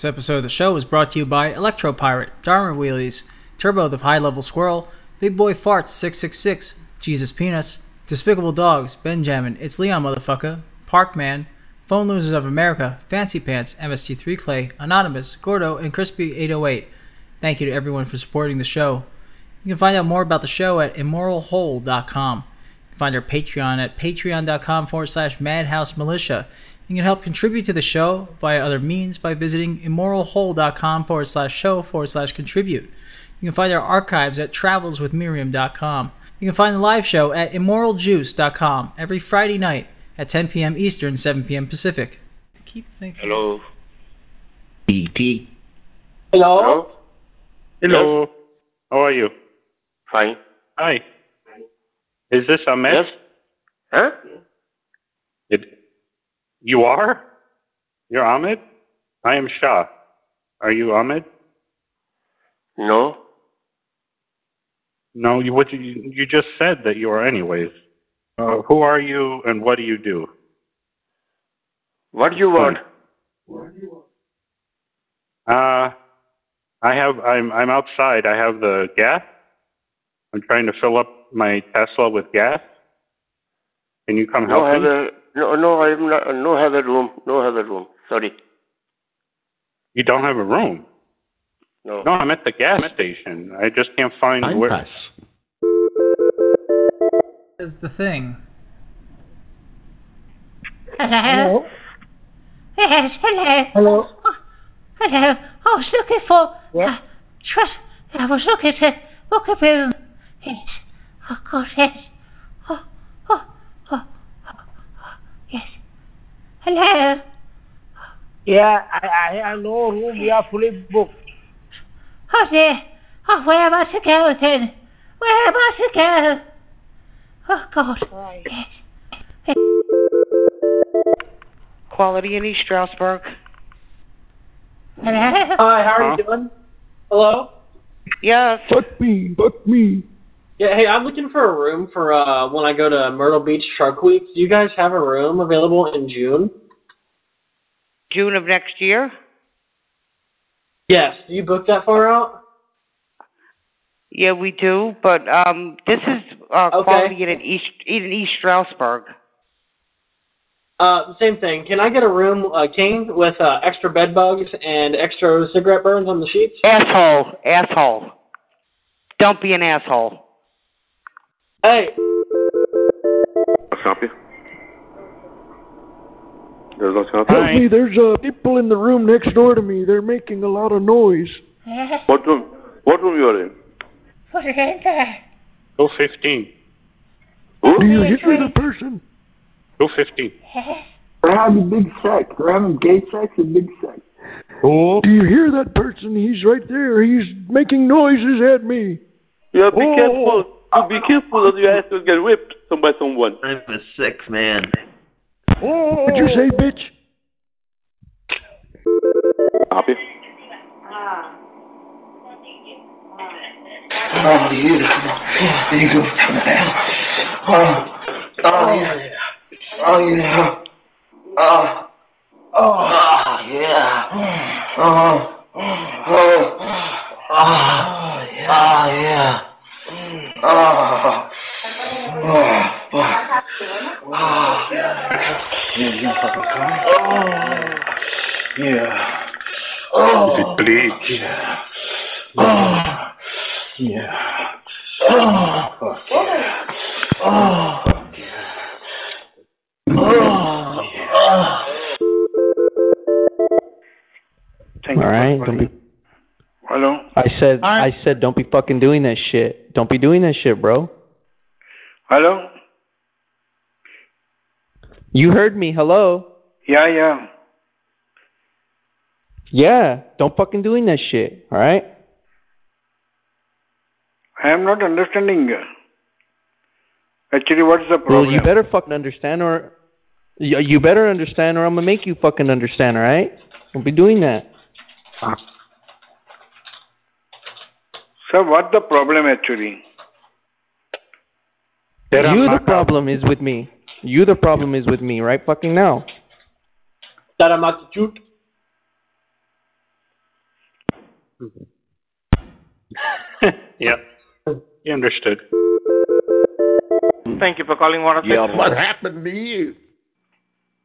This episode of the show is brought to you by Electro Pirate, Dharma Wheelies, Terrbow the High Level Squirrel, Big Boy Farts 666, Jesus Penis, Despicable Dogs, Benjamin, It's Leon Motherfucker, Parkman, Phone Losers of America, Fancy Pants, MST3 Claye, Anonymous, Gordo, and Chrispy808. Thank you to everyone for supporting the show. You can find out more about the show at immoralhole.com. You can find our Patreon at patreon.com forward slash madhouse militia. You can help contribute to the show via other means by visiting immoralhole.com forward slash show forward slash contribute. You can find our archives at travelswithmiriam.com. You can find the live show at immoraljuice.com every Friday night at 10 p.m. Eastern, 7 p.m. Pacific. Keep thinking. Hello. BT. Hello. Hello. How are you? Fine. Hi. Is this Ahmed? Yes. Huh? It, you are? You're Ahmed? I am Shah. Are you Ahmed? No. No, you, what you, you just said that you are anyways. Uh, who are you and what do you do? What do you want? Uh, I have, I'm, I'm outside. I have the gas. I'm trying to fill up my Tesla with gas. Can you come No help have me? a no no I'm not no have a room. No have a room. Sorry. You don't have a room. No. No, I'm at the gas station. I just can't find I'm where. press. Is the thing. Hello? Yes, hello. Hello? hello. I was looking for... What? Uh, tr- I was looking to book a room. Yes. Oh, God, yes. Oh, oh, oh, oh, oh, yes. Hello? Yeah, I, I have no room. We are fully booked. Oh, dear. Oh, where am I to go, then? Where am I to go? Oh, God. Yes. Quality Inn East Stroudsburg. Hello? Hi, how are you doing? Hello? Yes. Fuck me, fuck me. Yeah, hey, I'm looking for a room for uh when I go to Myrtle Beach Shark Week. Do you guys have a room available in June? June of next year? Yes. Do you book that far out? Yeah, we do, but um this is uh Okay. Quality Inn East in East Stroudsburg. Uh, same thing. Can I get a room, uh, king, with uh, extra bed bugs and extra cigarette burns on the sheets? Asshole, asshole. Don't be an asshole. Hey, What's up you? There's what's up Hi. me, there's uh, people in the room next door to me. They're making a lot of noise. What room? What room you are in? Put it in there. 215. Do you hear the person? 215. Yes. We're having big sex. We're having gay sex and big sex. Oh. Do you hear that person? He's right there. He's making noises at me. Yeah, be Oh. careful. You be careful that your ass will get whipped by someone. I'm a six man. Oh. What'd you say, bitch? Happy? Oh, yeah. There you go. Oh, oh yeah. Oh, yeah. Oh, oh, yeah. Oh, oh, oh, yeah. Oh, yeah. Yeah, All right, don't be. Hello? I said, All right. I said, don't be fucking doing that shit. Don't be doing that shit, bro. Hello? You heard me. Hello. Yeah, yeah. Yeah, don't fucking doing that shit. All right. I am not understanding. Actually, what is the problem? Well, problem? you better fucking understand, or you, you better understand, or I'm gonna make you fucking understand. All right. Don't be doing that. Ah. Sir, what the problem actually? Tera you the problem is with me. You the problem is with me, right? Fucking now. that I'm not the shoot. yep. You understood. Thank you for calling one of Yeah, what happened to you?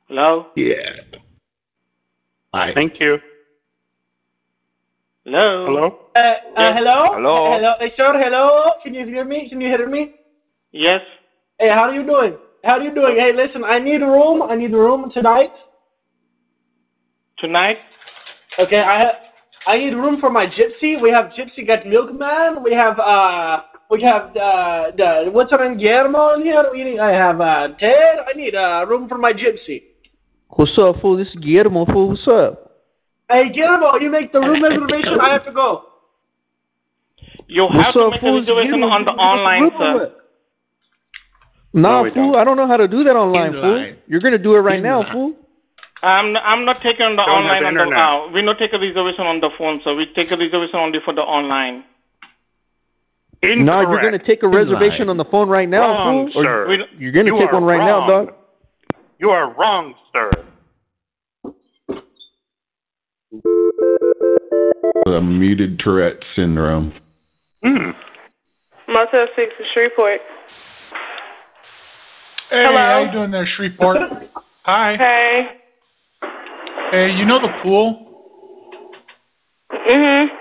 Hello? Yeah. Hi. Thank you. Hello? Hello? Uh, uh, hello? Hello? Uh, hello? Hey, sir, hello? Can you hear me? Can you hear me? Yes. Hey, how are you doing? How are you doing? Hey, listen, I need a room. I need a room tonight. Tonight? Okay, I ha- I need room for my gypsy. We have Gypsy Got Milkman. We have uh we have uh the what's her name Guillermo in here. We need, I have uh Ted. I need a uh, room for my gypsy. What's up, fool? This is Guillermo, fool. What's up? Hey Guillermo, you make the room reservation. I have to go. You What's have to up, make a reservation You- on the online, you- sir. Nah, we fool. don't. I don't know how to do that online, He's fool. lying. You're gonna do it right He's now, lying. fool. I'm I'm not taking on the Don't online on the internet. uh, we not take a reservation on the phone, so we take a reservation only for the online. Incorrect. No, you're gonna take a reservation on the phone right now, Wrong, fool. Sir. We You're gonna You take one right now, wrong. dog. You are wrong, sir. The muted Tourette syndrome. Hmm. Motel 6 in Shreveport. Hey, Hello? how you doing there, Shreveport? Hi. Hey. Hey, you know the pool? Mm-hmm.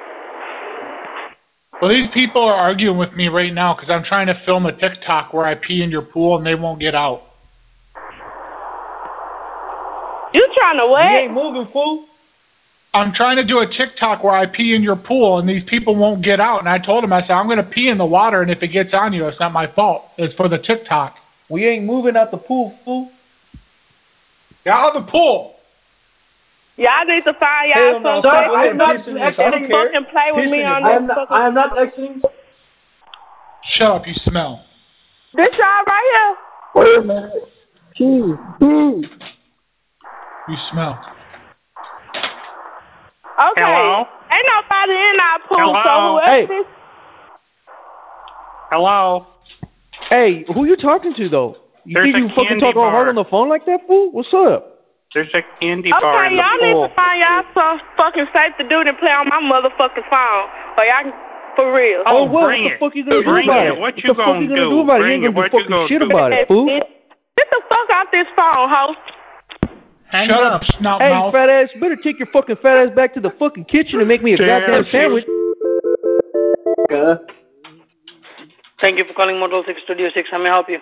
Well, these people are arguing with me right now because I'm trying to film a TikTok where I pee in your pool and they won't get out. You trying to what? You ain't moving, fool. I'm trying to do a TikTok where I pee in your pool and these people won't get out. And I told them, I said, I'm going to pee in the water and if it gets on you, it's not my fault. It's for the TikTok. We ain't moving out the pool, fool. Get out of the pool. Y'all need to find y'all no, some stop. place I am not to exiting. fucking play with me on this fucking. I am not exiting. Shut up, you smell. This y'all right here. Wait a minute. Jeez. Boo. You smell. Okay. Hello? Ain't nobody in our pool, Hello? so whoever Hey. this Hello. Hey, who you talking to though? You There's think you fucking candy talk all hard on the phone like that, fool? What's up? There's a candy bar Okay, in the y'all need to find y'all some fucking safe to do and play on my motherfucking phone. Or y'all can, for real. Oh, oh what bring the fuck you gonna Bring do about it. it? What What you the fuck gonna you gonna do? do about it? You ain't gonna. What do you fucking shit do? about it, fool. Get the fuck off this phone, host. Hang Shut up. up, snout Hey, mouth. fat ass, you better take your fucking fat ass back to the fucking kitchen and make me a Damn, goddamn sandwich. Thank you for calling Motel 6 Studio 6. How may I help you?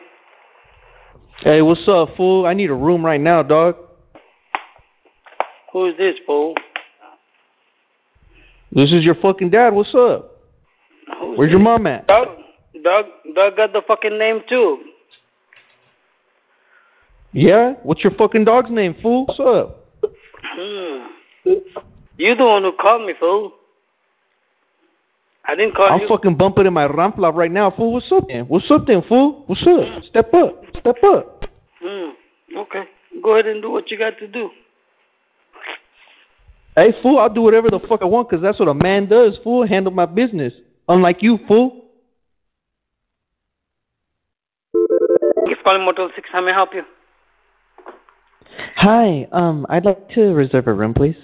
Hey, what's up, fool? I need a room right now, dog. Who is this, fool? This is your fucking dad. What's up? Who's Where's your mom at? Doug? Doug? Doug got the fucking name too. Yeah? What's your fucking dog's name, fool? What's up? Hmm. You the one who called me, fool. I didn't call you. I'm fucking bumping in my ramfla right now, fool. What's up then? What's up then, fool? What's up? Step up. Step up. Hmm. Okay. Go ahead and do what you got to do. Hey, fool, I'll do whatever the fuck I want because that's what a man does, fool. Handle my business. Unlike you, fool. You calling Motel 6. How may I help you? Hi, um, I'd like to reserve a room, please.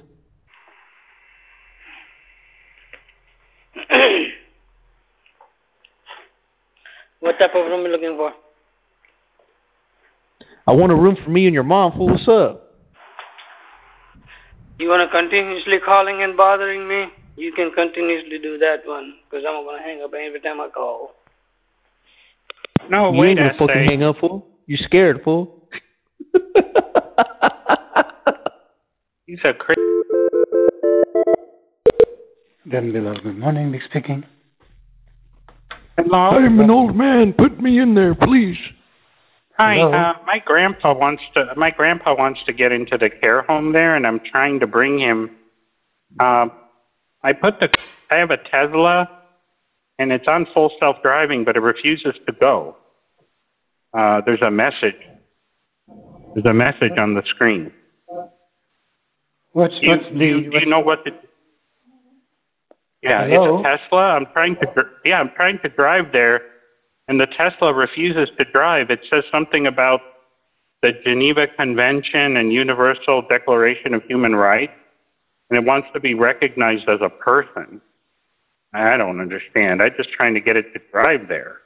what type of room are you looking for? I want a room for me and your mom, fool. What's up? You want to continuously calling and bothering me? You can continuously do that one, because I'm going to hang up every time I call. No, you wait ain't gonna a fucking sec. hang up, fool. You scared, fool. He's a crazy. Then below. Good morning, Nick speaking. Hello. I'm an old man. Put me in there, please. Hi, Hello? uh, my grandpa wants to. My grandpa wants to get into the care home there, and I'm trying to bring him. Um, I put the. I have a Tesla, and it's on full self driving, but it refuses to go. Uh, there's a message. There's a message on the screen. What's Do you, what's do you, the do you know what the? Yeah, Hello? it's a Tesla. I'm trying to. Yeah, I'm trying to drive there, and the Tesla refuses to drive. It says something about the Geneva Convention and Universal Declaration of Human Rights, and it wants to be recognized as a person. I don't understand. I'm just trying to get it to drive there.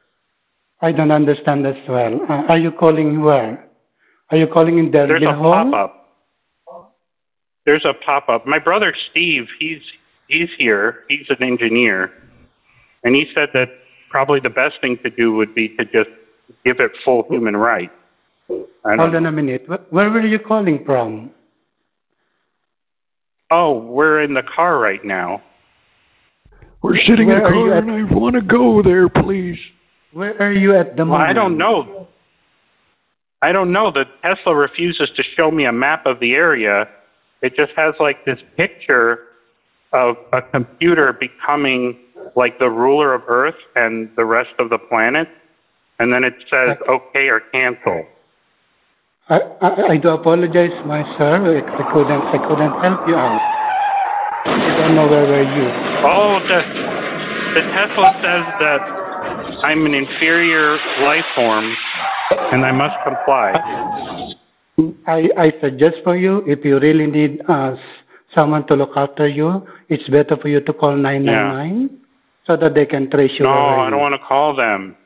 I don't understand as well. Uh, are you calling where? Are you calling in There's a Hall? pop-up. There's a pop-up. My brother Steve, he's he's here. He's an engineer, and he said that probably the best thing to do would be to just give it full human rights. I Hold on a minute. Wh- Where were you calling from? Oh, we're in the car right now. We're sitting in a Where are you car and I want to go there, please. Where are you at the Well, moment? I don't know. I don't know. The Tesla refuses to show me a map of the area. It just has like this picture of a computer becoming like the ruler of Earth and the rest of the planet, and then it says okay or cancel. I, I, I do apologize, my sir. I, I couldn't I couldn't help you out. I don't know where were you. Oh, the the Tesla says that I'm an inferior life form and I must comply. I, I suggest for you, if you really need uh, someone to look after you, it's better for you to call 999 so that they can trace you. No, I don't want to call them.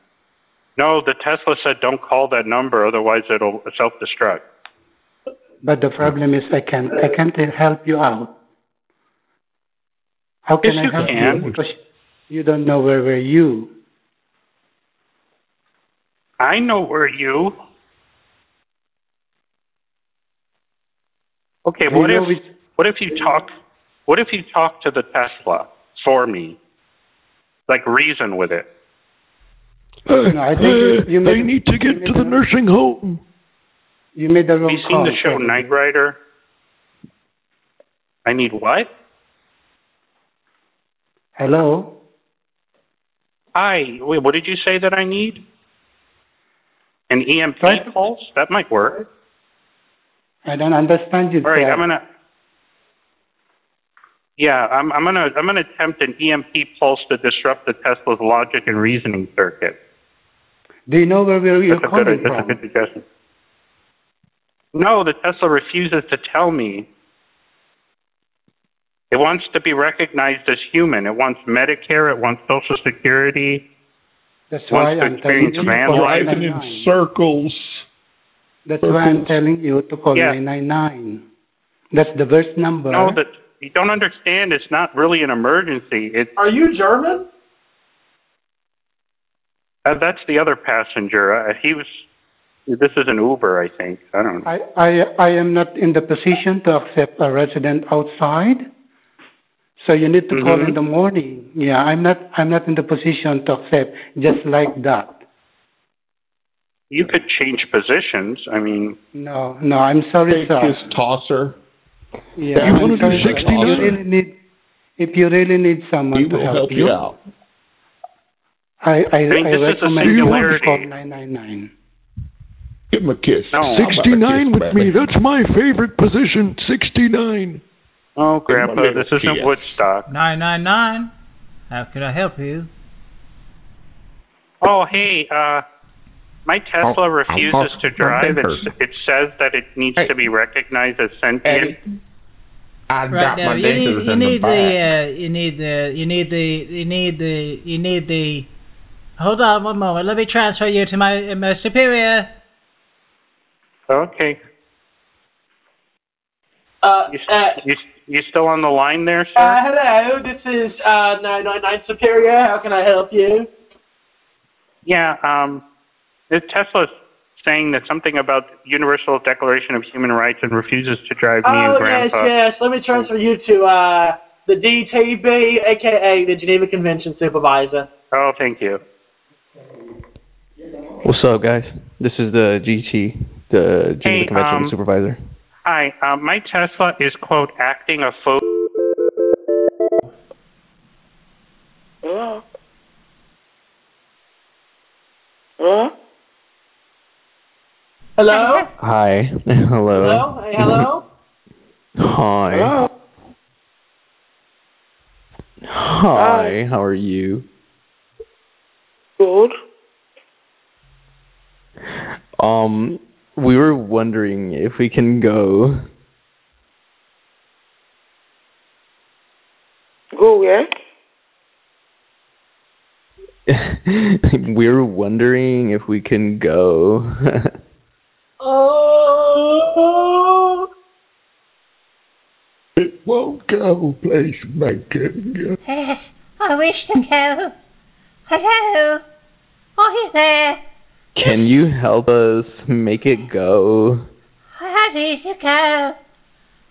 No, the Tesla said don't call that number, otherwise it'll self-destruct. But the problem is I can't I can't help you out. How can Yes, I you help can. you? Because you don't know where were you. I know where you. Okay, what if which- what if you talk what if you talk to the Tesla for me? Like reason with it. Uh, No, I think you- you uh, made- I need to get to the nursing home. You made the wrong Have you seen call. the show Knight Rider? I need what? Hello? Hi. Wait, what did you say that I need? An EMP pulse? That might work. I don't understand you. All right. I'm gonna. Yeah, I'm, I'm gonna I'm gonna attempt an EMP pulse to disrupt the Tesla's logic and reasoning circuit. Do you know where were you That's a calling good that's a from? good suggestion. No, the Tesla refuses to tell me. It wants to be recognized as human. It wants Medicare. It wants Social Security. That's why I'm telling you to call life. Driving in 999. circles. That's why I'm telling you to call Yeah. 999. That's the first number. No, that you don't understand. It's not really an emergency. It's Are you German? uh, that's the other passenger. Uh, he was. This is an Uber, I think. I don't know. I, I, I am not in the position to accept a resident outside. So you need to call Mhm. in the morning. Yeah, I'm not I'm not in the position to accept just like that. You could change positions. I mean, No, no, I'm sorry, Take sir. his tosser. Yeah, You I'm wanna do sorry, sir. If you really need if you really need someone He to will help, help you out. I, I, I think I this recommend you call 999. Give him a kiss. no. How about a 69 kiss, with me. That's my favorite position. 69. Oh, Grandpa, this isn't Woodstock. 999. How can I help you? Oh, hey, uh, my Tesla Oh, refuses to drive. It's, it says that it needs Hey. to be recognized as sentient. Eddie, I Right got now, my you need, you in the need back. the, uh, you need the, you need the, you need the, you need the. Hold on one moment. Let me transfer you to my my superior. Okay. Uh, You, uh, you, you still on the line there, sir? uh, hello, this is uh, 999 Superior. How can I help you? yeah, um, this Tesla's saying that something about Universal Declaration of Human Rights and refuses to drive me and Oh, yes, yes. Let me transfer you to uh, the DTB, aka the Geneva Convention Supervisor. Oh, thank you. What's up, guys? This is the GT, the Geneva Hey, Convention um, Supervisor. Hi, uh, my Tesla is, quote, acting a fool. Hello? Hello? Hello? Hi. Hello. Hello? Hey, hello? Hi. Hello? Hi. How are you? Good. Um, we were wondering if we can go. Go where? We're wondering if we can go. Oh. It won't go, please make it go. I wish to go. Hello? Oh, Are you there? Can you help us make it go? I need to go.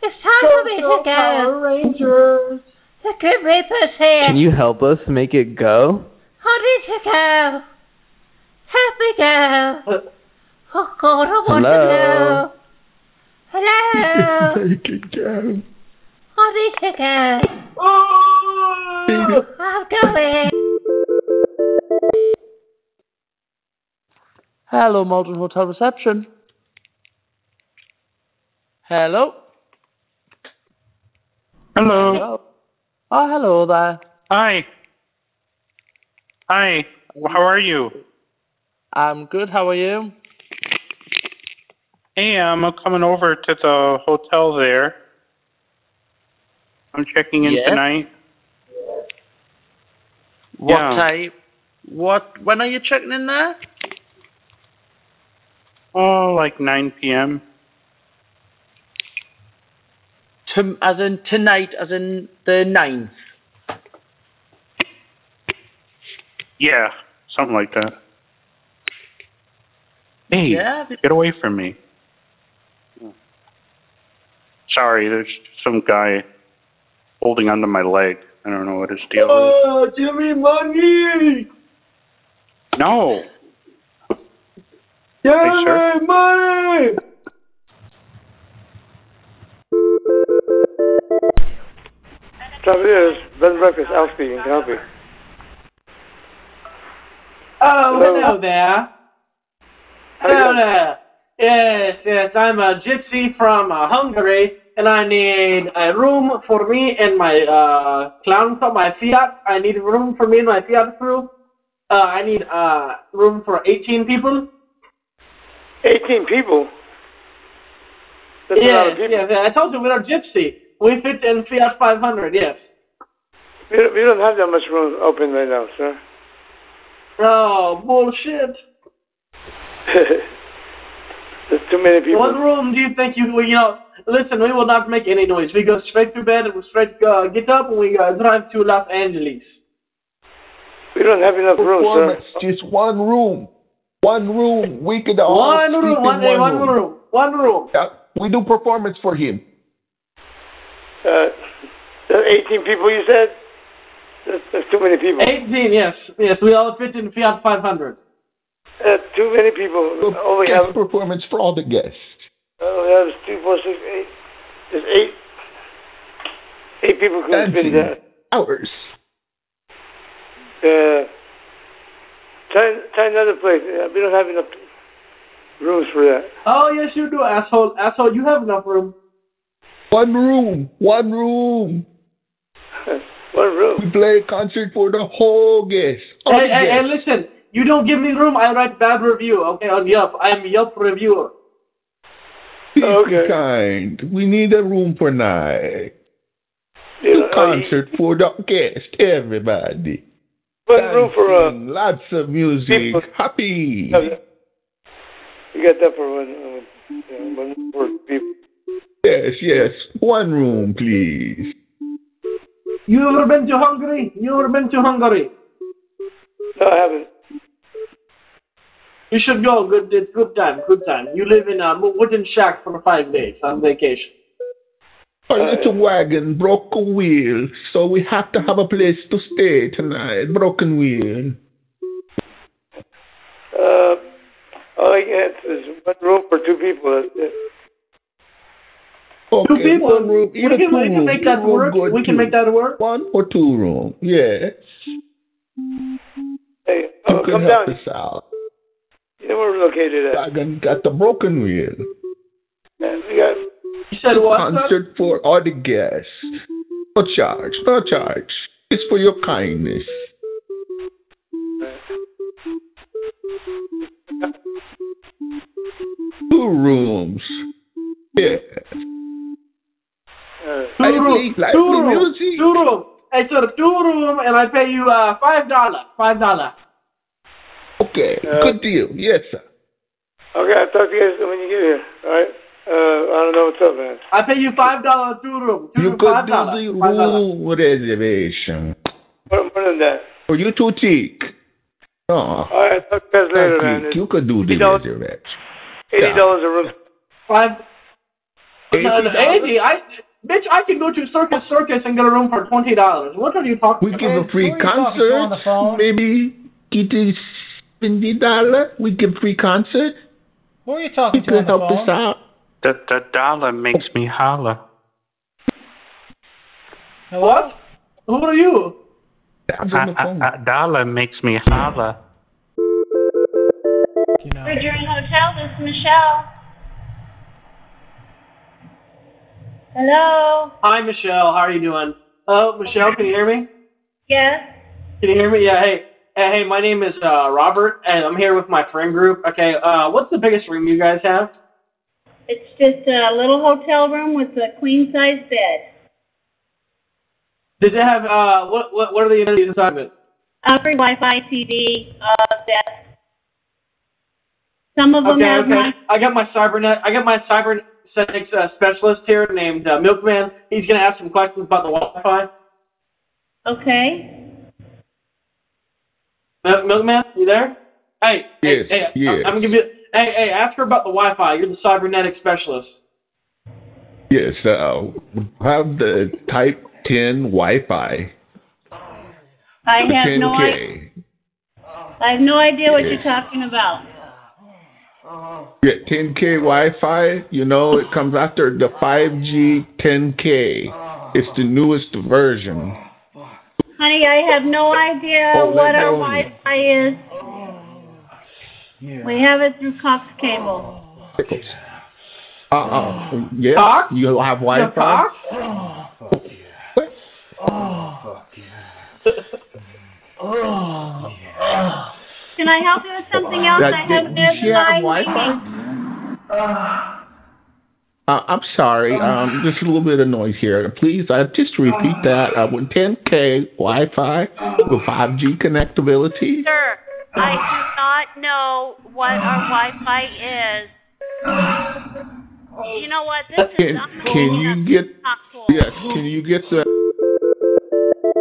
It's time for me to go. Power Rangers. The Grim Reaper's here. Can you help us make it go? I need to go. Help me go. Oh God, I want Hello? to go. Hello? Make it go. I need to go. Oh. I'm going. Hello, Malden Hotel reception. Hello. Hello. Oh, hello there. Hi. Hi. How are you? I'm good. How are you? Hey, I'm coming over to the hotel there. I'm checking in Yeah? tonight. What Yeah. time? What? When are you checking in there? Oh, like 9 p.m. To, as in tonight, as in the ninth. Yeah, something like that. Hey, Yeah. get away from me. Sorry, there's some guy holding onto my leg. I don't know what his deal is. Oh, give me money. No. Give Hey, sir. me money. Travelers, bed and breakfast, Al speaking. Can I help you? Oh, Hello. hello there. How Hello there. Yes, yes, I'm a gypsy from uh, Hungary, and I need a room for me and my uh, clown from my Fiat. I need room for me and my Fiat crew. Uh, I need uh, room for 18 people. 18 people? That's a lot of people. yes, I told you we're a gypsy. We fit in Fiat 500, yes. We don't, we don't have that much room open right now, sir. Oh, bullshit. There's too many people. What room do you think you, you know, listen, we will not make any noise. We go straight to bed and we straight uh, get up and we uh, drive to Los Angeles. We don't have enough room, sir. just one room. One room. We could all One sleep room, in one, one, one room. room, one room. Yeah, we do performance for him. Uh, 18 people, you said? That's, that's too many people. 18, yes. Yes, we all fit in Fiat 500. That's too many people. All we Guest have, performance for all the guests. all we have two, four, six, eight. There's eight. Eight people can fit in Dancing. that. Hours. Uh, try, try another place. Uh, we don't have enough rooms for that. Oh, yes, you do, asshole. Asshole, you have enough room. One room. One room. One room. We play a concert for the whole guest. All Hey, the hey, hey, listen. You don't give me room, I write bad review, okay, on Yelp. I am Yelp reviewer. Be Okay. kind. We need a room for night. You A know, concert for the guest, Everybody. One room for uh, Lots of music. people. Happy. You got that for one, uh, one room for people. Yes, yes. One room, please. You ever been to Hungary? You ever been to Hungary? No, I haven't. You should go. Good, good time. Good time. You live in a wooden shack for five days on vacation. Our little wagon broke a wheel, so we have to have a place to stay tonight. Broken wheel. Uh, all I get is one room for two people. Okay, Two people. One room, We can, two we can make that work. good We can make that work. One or two room. Yes. Hey, You oh, can come help down. us out. You know where we're located at. Wagon got the broken wheel. And we got You said what? for all the guests. No charge, no charge. It's for your kindness. Two rooms. Yeah. uh, Two room. Lively, lively Two room. music. Two room. Hey, sir, two room, and I pay you uh five dollar. Five dollar. Okay, Uh, good deal. Yes, sir. Okay, I'll talk to you guys when you get here. All right. Uh, I don't know what's up, man. I pay you five dollars two room. Two You room, could five do dollars. the Five dollars. room reservation. More, more than that. Oh, you too cheap. Oh, All right, talk to you guys later, man. you, you could do the reservation. Eighty dollars a room. Five. Eighty No, no, eighty. I, bitch, I can go to Circus Circus and get a room for twenty dollars. What are you talking We about? give a free concert. Maybe it is seventy dollar. We give free concert. Who are you talking You to on could the help phone? us out. The the dollar makes me holler. What? Who are you? A, a, a dollar makes me holler. Bridgering Hotel, this is Michelle. Hello? Hi, Michelle. How are you doing? Oh, Michelle. Can you hear me? Yes? Can you hear me? Yeah. Hey. Hey, hey, my name is uh, Robert, and I'm here with my friend group. Okay, uh, what's the biggest room you guys have? It's just a little hotel room with a queen size bed. Does it have uh, what what what are the amenities inside of it? Uh, free Wi-Fi, TV, uh, desk. Some of them Okay, have okay. my I got my cybernet. I got my cybernetics uh, specialist here named uh, Milkman. He's gonna ask some questions about the Wi-Fi. Okay. Milkman, you there? Hey, Yes, hey, hey, yes. I'm gonna give you. Hey, hey, ask her about the Wi-Fi. You're the cybernetic specialist. Yes, uh, have the Type 10 Wi-Fi. I have no 10K. idea. I have no idea what Yes. you're talking about. Yeah, 10K Wi-Fi. You know, it comes after the 5G 10K. It's the newest version. Honey, I have no idea Oh, what let our. Wi-Fi is. We have it through Cox Cable. Uh, uh, yeah. Cox? You have Wi-Fi. Cox? Can I help you with something else? That- I have that- does she have Wi-Fi? Uh, I'm sorry. Um, there's a little bit of noise here. Please, uh, just repeat that. Uh, with 10K Wi-Fi with 5G connectability. Sir, I do not know what our Wi-Fi is. You know what? This Can, is can you get? Yes. Can you get the?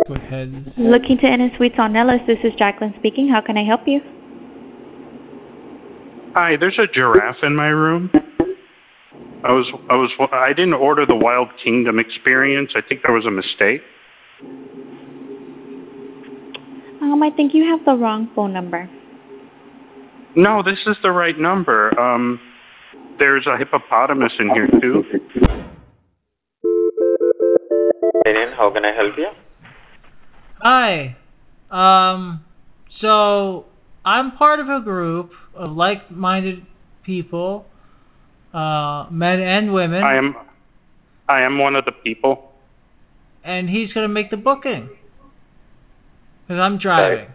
Go ahead. Looking to Inn Suites on Nellis, this is Jacqueline speaking. How can I help you? Hi, there's a giraffe in my room. I was I was I didn't order the Wild Kingdom experience. I think there was a mistake. Um, I think you have the wrong phone number. No, this is the right number. Um, there's a hippopotamus in here too. how can I help you? Hi. Um, so I'm part of a group of like-minded people, uh, men and women, I am I am one of the people. and he's gonna make the booking. Cause I'm driving.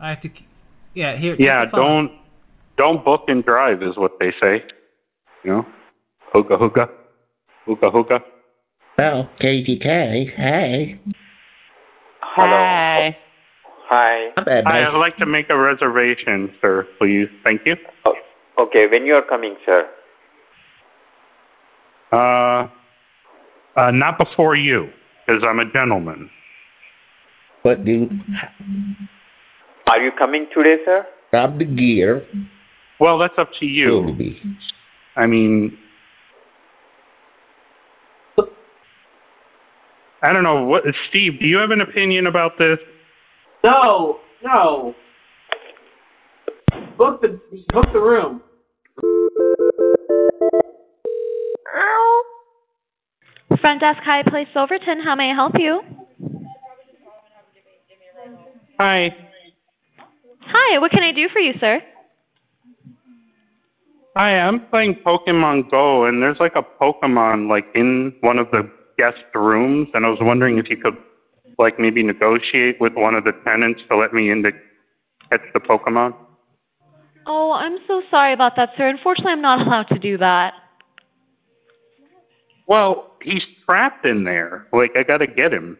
I have to. k- Yeah, here. Yeah, don't don't book and drive is what they say. You know, hookah hookah, hookah hookah. Well, KTK, hey. Hi. Hi. I'd like to make a reservation, sir, please. Thank you. Okay, when you are coming, sir? Uh, uh, not before you, because I'm a gentleman. But do Are you coming today, sir? grab the gear. Well, that's up to you. I mean, I don't know. What, Steve? Do you have an opinion about this? No, no. Book the book the room. Front desk, hi, Place Silverton. How may I help you? Hi. Hi. What can I do for you, sir? Hi, I'm playing Pokemon Go, and there's like a Pokemon like in one of the guest rooms, and I was wondering if you could like maybe negotiate with one of the tenants to let me in to catch the Pokemon. Oh, I'm so sorry about that, sir. Unfortunately, I'm not allowed to do that. Well, he's trapped in there. Like I gotta get him.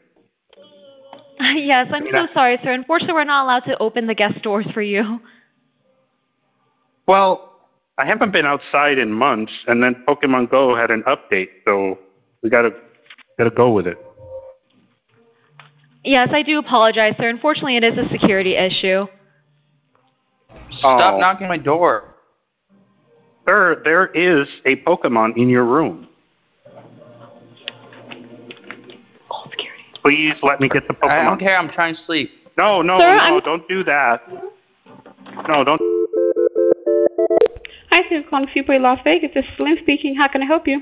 yes, I'm so sorry, sir. Unfortunately, we're not allowed to open the guest doors for you. Well, I haven't been outside in months, and then Pokemon Go had an update, so we gotta gotta go with it. Yes, I do apologize, sir. Unfortunately, it is a security issue. Stop oh. knocking my door. Sir, there is a Pokemon in your room. Please let me get the Pokemon. I don't care. I'm trying to sleep. No, no, Sir, no, I'm- don't do that. No, don't. Hi, this is calling Fupo Las Vegas. This is Slim speaking. How can I help you?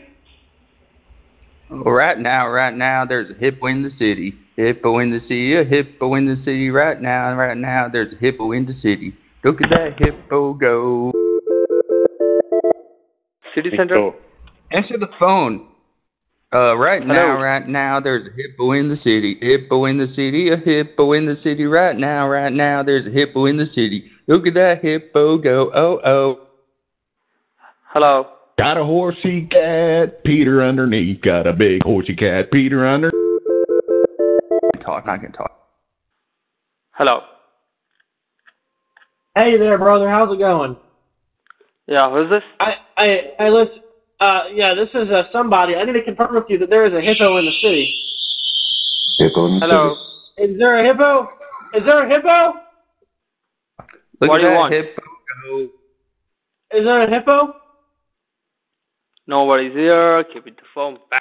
Well, right now, right now, there's a hippo in the city. Hippo in the city, a hippo in the city. Right now, right now, there's a hippo in the city. Look at that hippo go. City Center? Answer the phone. Uh, right now, right now, there's a hippo in the city. Hippo in the city, a hippo in the city. Right now, right now, there's a hippo in the city. Look at that hippo go. Oh, oh. Hello. Got a horsey cat, Peter underneath. Got a big horsey cat, Peter under. Talk, I can talk. Hello. Hey there, brother. How's it going? Yeah, who's this? I, I, I listen. Uh, yeah, this is uh, somebody. I need to confirm with you that there is a hippo in the city. Hippo in the Hello. Is there a hippo? Is there a hippo? Look What do you want? hippo. Is there a hippo? Nobody's here. Keep it the phone back.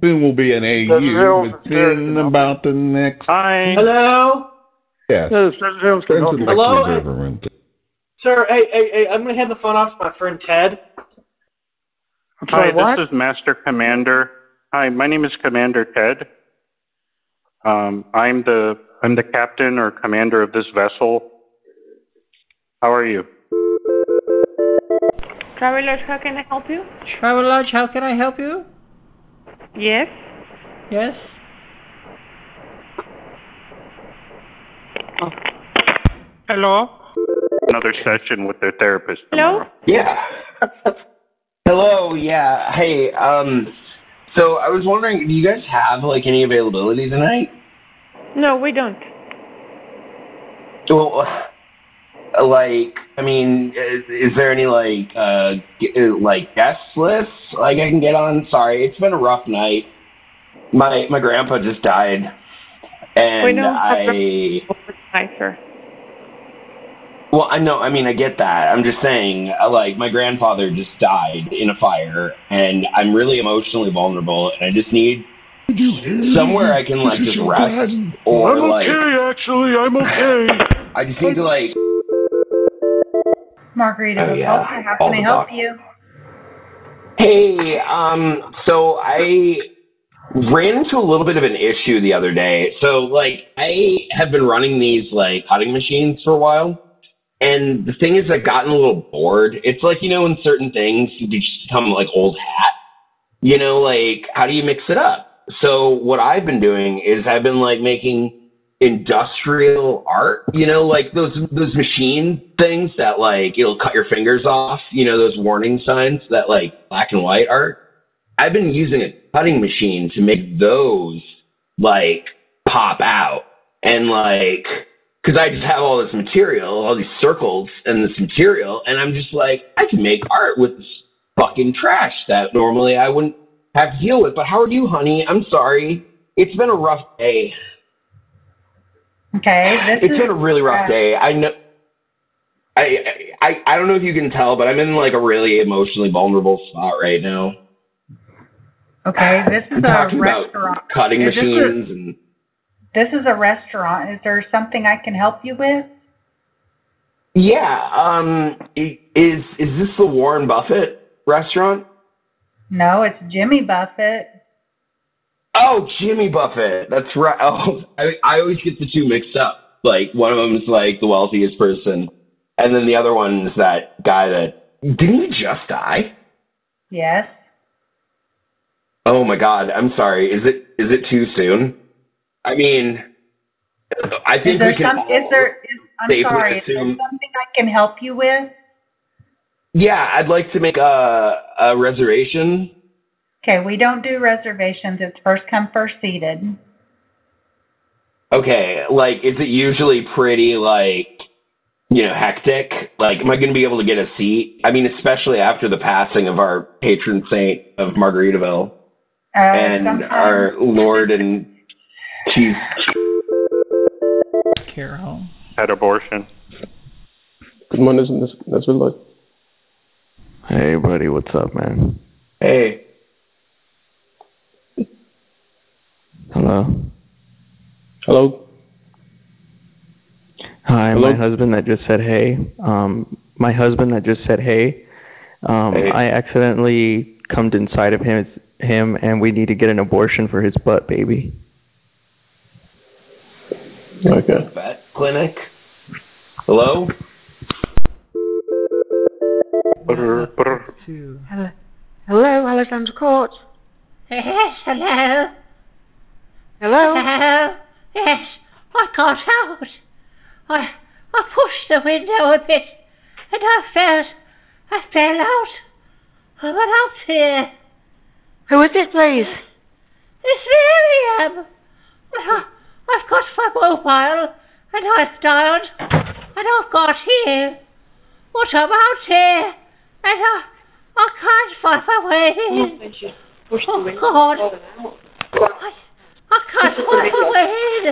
Soon will be an AU within about the next. Hi. Hello. Yes. Hello. Hello. Sir, hey, hey, hey, I'm gonna hand the phone off to my friend Ted. Hi, sorry, what? this is Master Commander. Hi, my name is Commander Ted. Um, I'm the I'm the captain or commander of this vessel. How are you? Travelers, how can I help you? Travelodge, how can I help you? Yes. Yes. Hello. Another session with their therapist. Hello. Yeah. Hello. Yeah. Hey. Um. So I was wondering, do you guys have like any availability tonight? No, we don't. Well, uh, like, I mean, is, is there any like uh g- uh, like guest lists like I can get on? Sorry, it's been a rough night. My my grandpa just died, and we don't I. Hi, sir. Well, I know. I mean, I get that. I'm just saying, uh, like, my grandfather just died in a fire, and I'm really emotionally vulnerable, and I just need somewhere I can like just rest, or I'm like, okay, actually. I'm okay. I just need to like. Margarita, Oh, yeah. How can I help doc- you? Hey, um, so I ran into a little bit of an issue the other day. So, like, I have been running these like cutting machines for a while. And the thing is, I've gotten a little bored. It's like, you know, in certain things, you just become like old hat. You know, like, how do you mix it up? So what I've been doing is I've been like making industrial art, you know, like those those machine things that like it'll cut your fingers off, you know, those warning signs that like black and white art. I've been using a cutting machine to make those like pop out and like because I just have all this material, all these circles and this material, and I'm just like, I can make art with this fucking trash that normally I wouldn't have to deal with. But how are you, honey? I'm sorry. It's been a rough day. Okay, this It's is been a really rough day. I know. I, I I don't know if you can tell, but I'm in like a really emotionally vulnerable spot right now. Okay, this I'm is talking a restaurant. cutting Is this a- machines and This is a restaurant. Is there something I can help you with? yeah. Um, is is this the Warren Buffett restaurant? No, it's Jimmy Buffett. Oh, Jimmy Buffett. That's right. Oh, I I always get the two mixed up. Like one of them is like the wealthiest person, and then the other one is that guy that didn't he just die? Yes. Oh my God. I'm sorry. Is it is it too soon? I mean, I Is think there we can some? Is there? Is, I'm sorry. Is there something I can help you with? Yeah, I'd like to make a a reservation. Okay, we don't do reservations. It's first come, first seated. Okay, like is it usually pretty like you know, hectic. Like, am I going to be able to get a seat? I mean, especially after the passing of our patron saint of Margaritaville Uh, and sometimes- our Lord and Chief. Carol home. Had abortion. Good morning, that's, that's good luck. Hey, buddy, what's up, man? Hey. Hello. Hello. Hi, Hello? my husband that just said hey. Um, my husband that just said hey. Um, Hey. I accidentally cummed inside of him, him, and we need to get an abortion for his butt, baby. Okay. Vet clinic. Hello? Hello, hello, Alexander Court. Yes, hello. Hello. Hello. Yes, I got out. I I pushed the window a bit, and I fell. I fell out. I went out here. Who is it, please? It's Miriam. I, I've got my mobile, and I've dialed, and I've got here. But I'm out here, and I I can't find my way in. Oh God. I, I can't find my.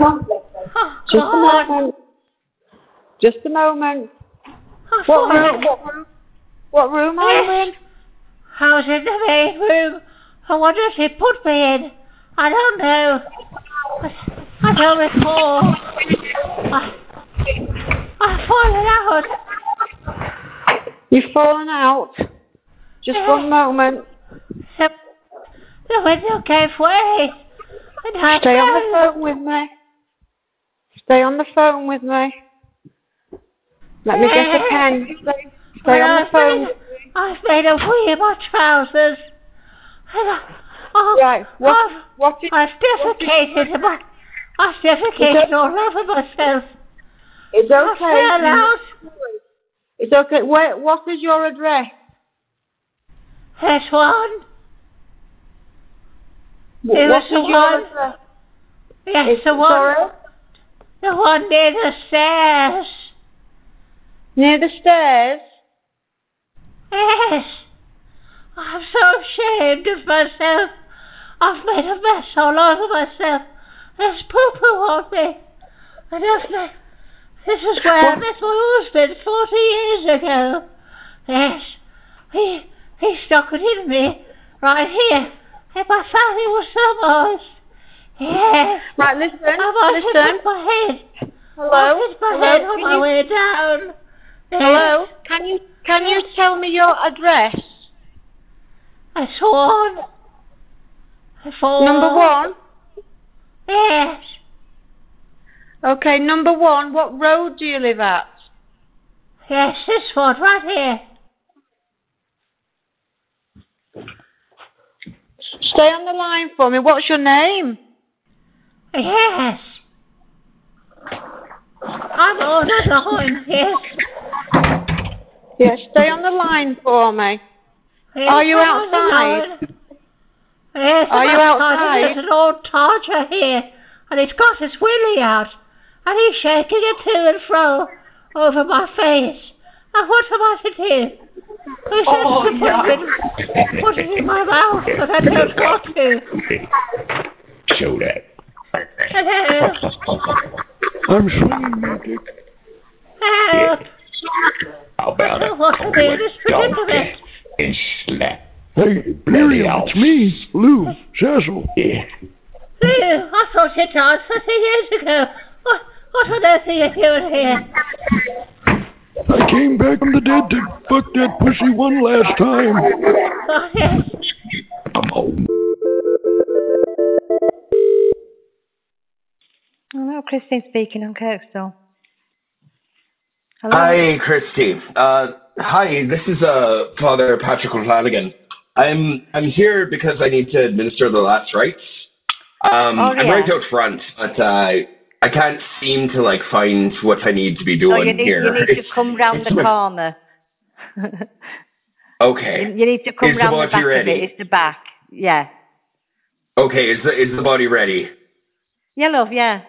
Oh Just a oh, moment. Just a moment. I What room? What room? What room are you in? I was in the main room. I wonder if he put me in. I don't know. I, I don't recall. I, I've fallen out. You've fallen out. Just one moment. The, the window gave way. And I Stay on the phone with me. Stay on the phone with me. Let me get a pen. Stay, stay on the phone. I've made a wee in my trousers. I, oh, Right. What? I've, What did? I've defecated in my, I've defecated all over myself. It's I okay. fell out. It's okay. Where? What is your address? There's one. Wh- It what was the one. Yes, the one. sorry? The one near the stairs. Near the stairs. Yes. I'm so ashamed of myself. I've made a mess all over myself. There's poo-poo on me. And I've made... This is where I met my husband 40 years ago. Yes. He, he stuck it in me right here. And my family was so moist. Yes. Right, listen. I wanted listen. my head. Hello. I wanted my Hello. head on Can my you- way down. Hello. Yes. Can you can you tell me your address? I sworn. I swore. Number one. Yes. Okay, number one. What road do you live at? Yes, this one right here. Stay on the line for me. What's your name? Yes. I'm on the line, yes. Yes, stay on the line for me. yes Are you outside? Yes, Are I'm you outside. outside? There's an old tartar here, and he's got his willy out, and he's shaking it to and fro over my face. And what am I to do? He says Oh, to put, it in, put it in my mouth, but I don't want to. Show that. Hello. I'm swinging my dick. Help. How about I it? don't want to be this predicament. And slap. Hey, Miriam, it's me, Lou Cecil. Yeah. Lou, I thought you died 30 years ago. What, what on earth are you doing here? I came back from the dead to fuck that pussy one last time. Oh, yes. Come on. Hello, Christine speaking on Kirkstall. Hello. Hi, Christy. Uh, hi, this is uh, Father Patrick O'Flanagan. I'm I'm here because I need to administer the last rites. Um, Oh, I'm right out front, but uh, I can't seem to like find what I need to be doing you need, here. you need to come round the corner. Okay. you, need to come Is the round body the back ready? of it. It's the back. Yeah. Okay. Is the is the body ready? Yeah, love, yeah.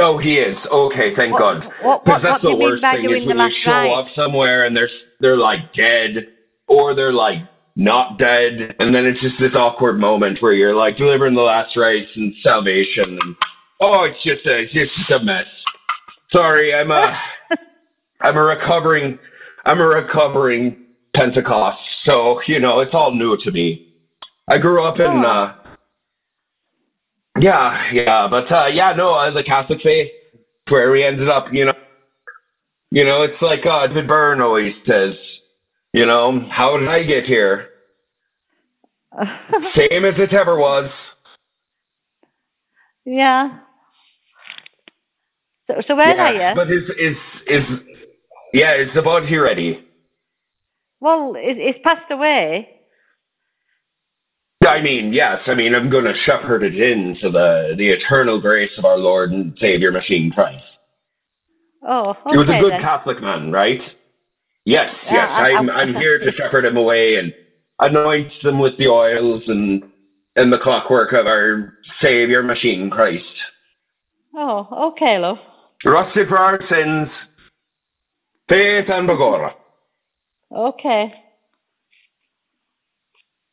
Oh, he is. Okay, thank What- God. what- Because that's the worst thing is when you show ride? up somewhere and they're they're like dead or they're like not dead, and then it's just this awkward moment where you're like delivering the last rites and salvation, and oh, it's just a it's just a mess. Sorry, I'm a I'm a recovering I'm a recovering Pentecost, so you know it's all new to me. I grew up in uh yeah, yeah, but uh yeah, no, uh, a Catholic faith where we ended up, you know. You know, it's like uh David Byrne always says, you know, how did I get here? Same as it ever was. yeah. So, so where yeah, are you? But is is is yeah, it's about here ready? Well, it, it's passed away. I mean, yes. I mean, I'm going to shepherd it into the the eternal grace of our Lord and Savior, Machine Christ. Oh, okay he was a good then. Catholic man, right? Yes, Yeah, yes. I- I'm I- I'm here to shepherd him away and anoint them with the oils and and the clockwork of our Savior, Machine Christ. Oh, okay, love. Rusty for our sins, faith and begorra. Okay.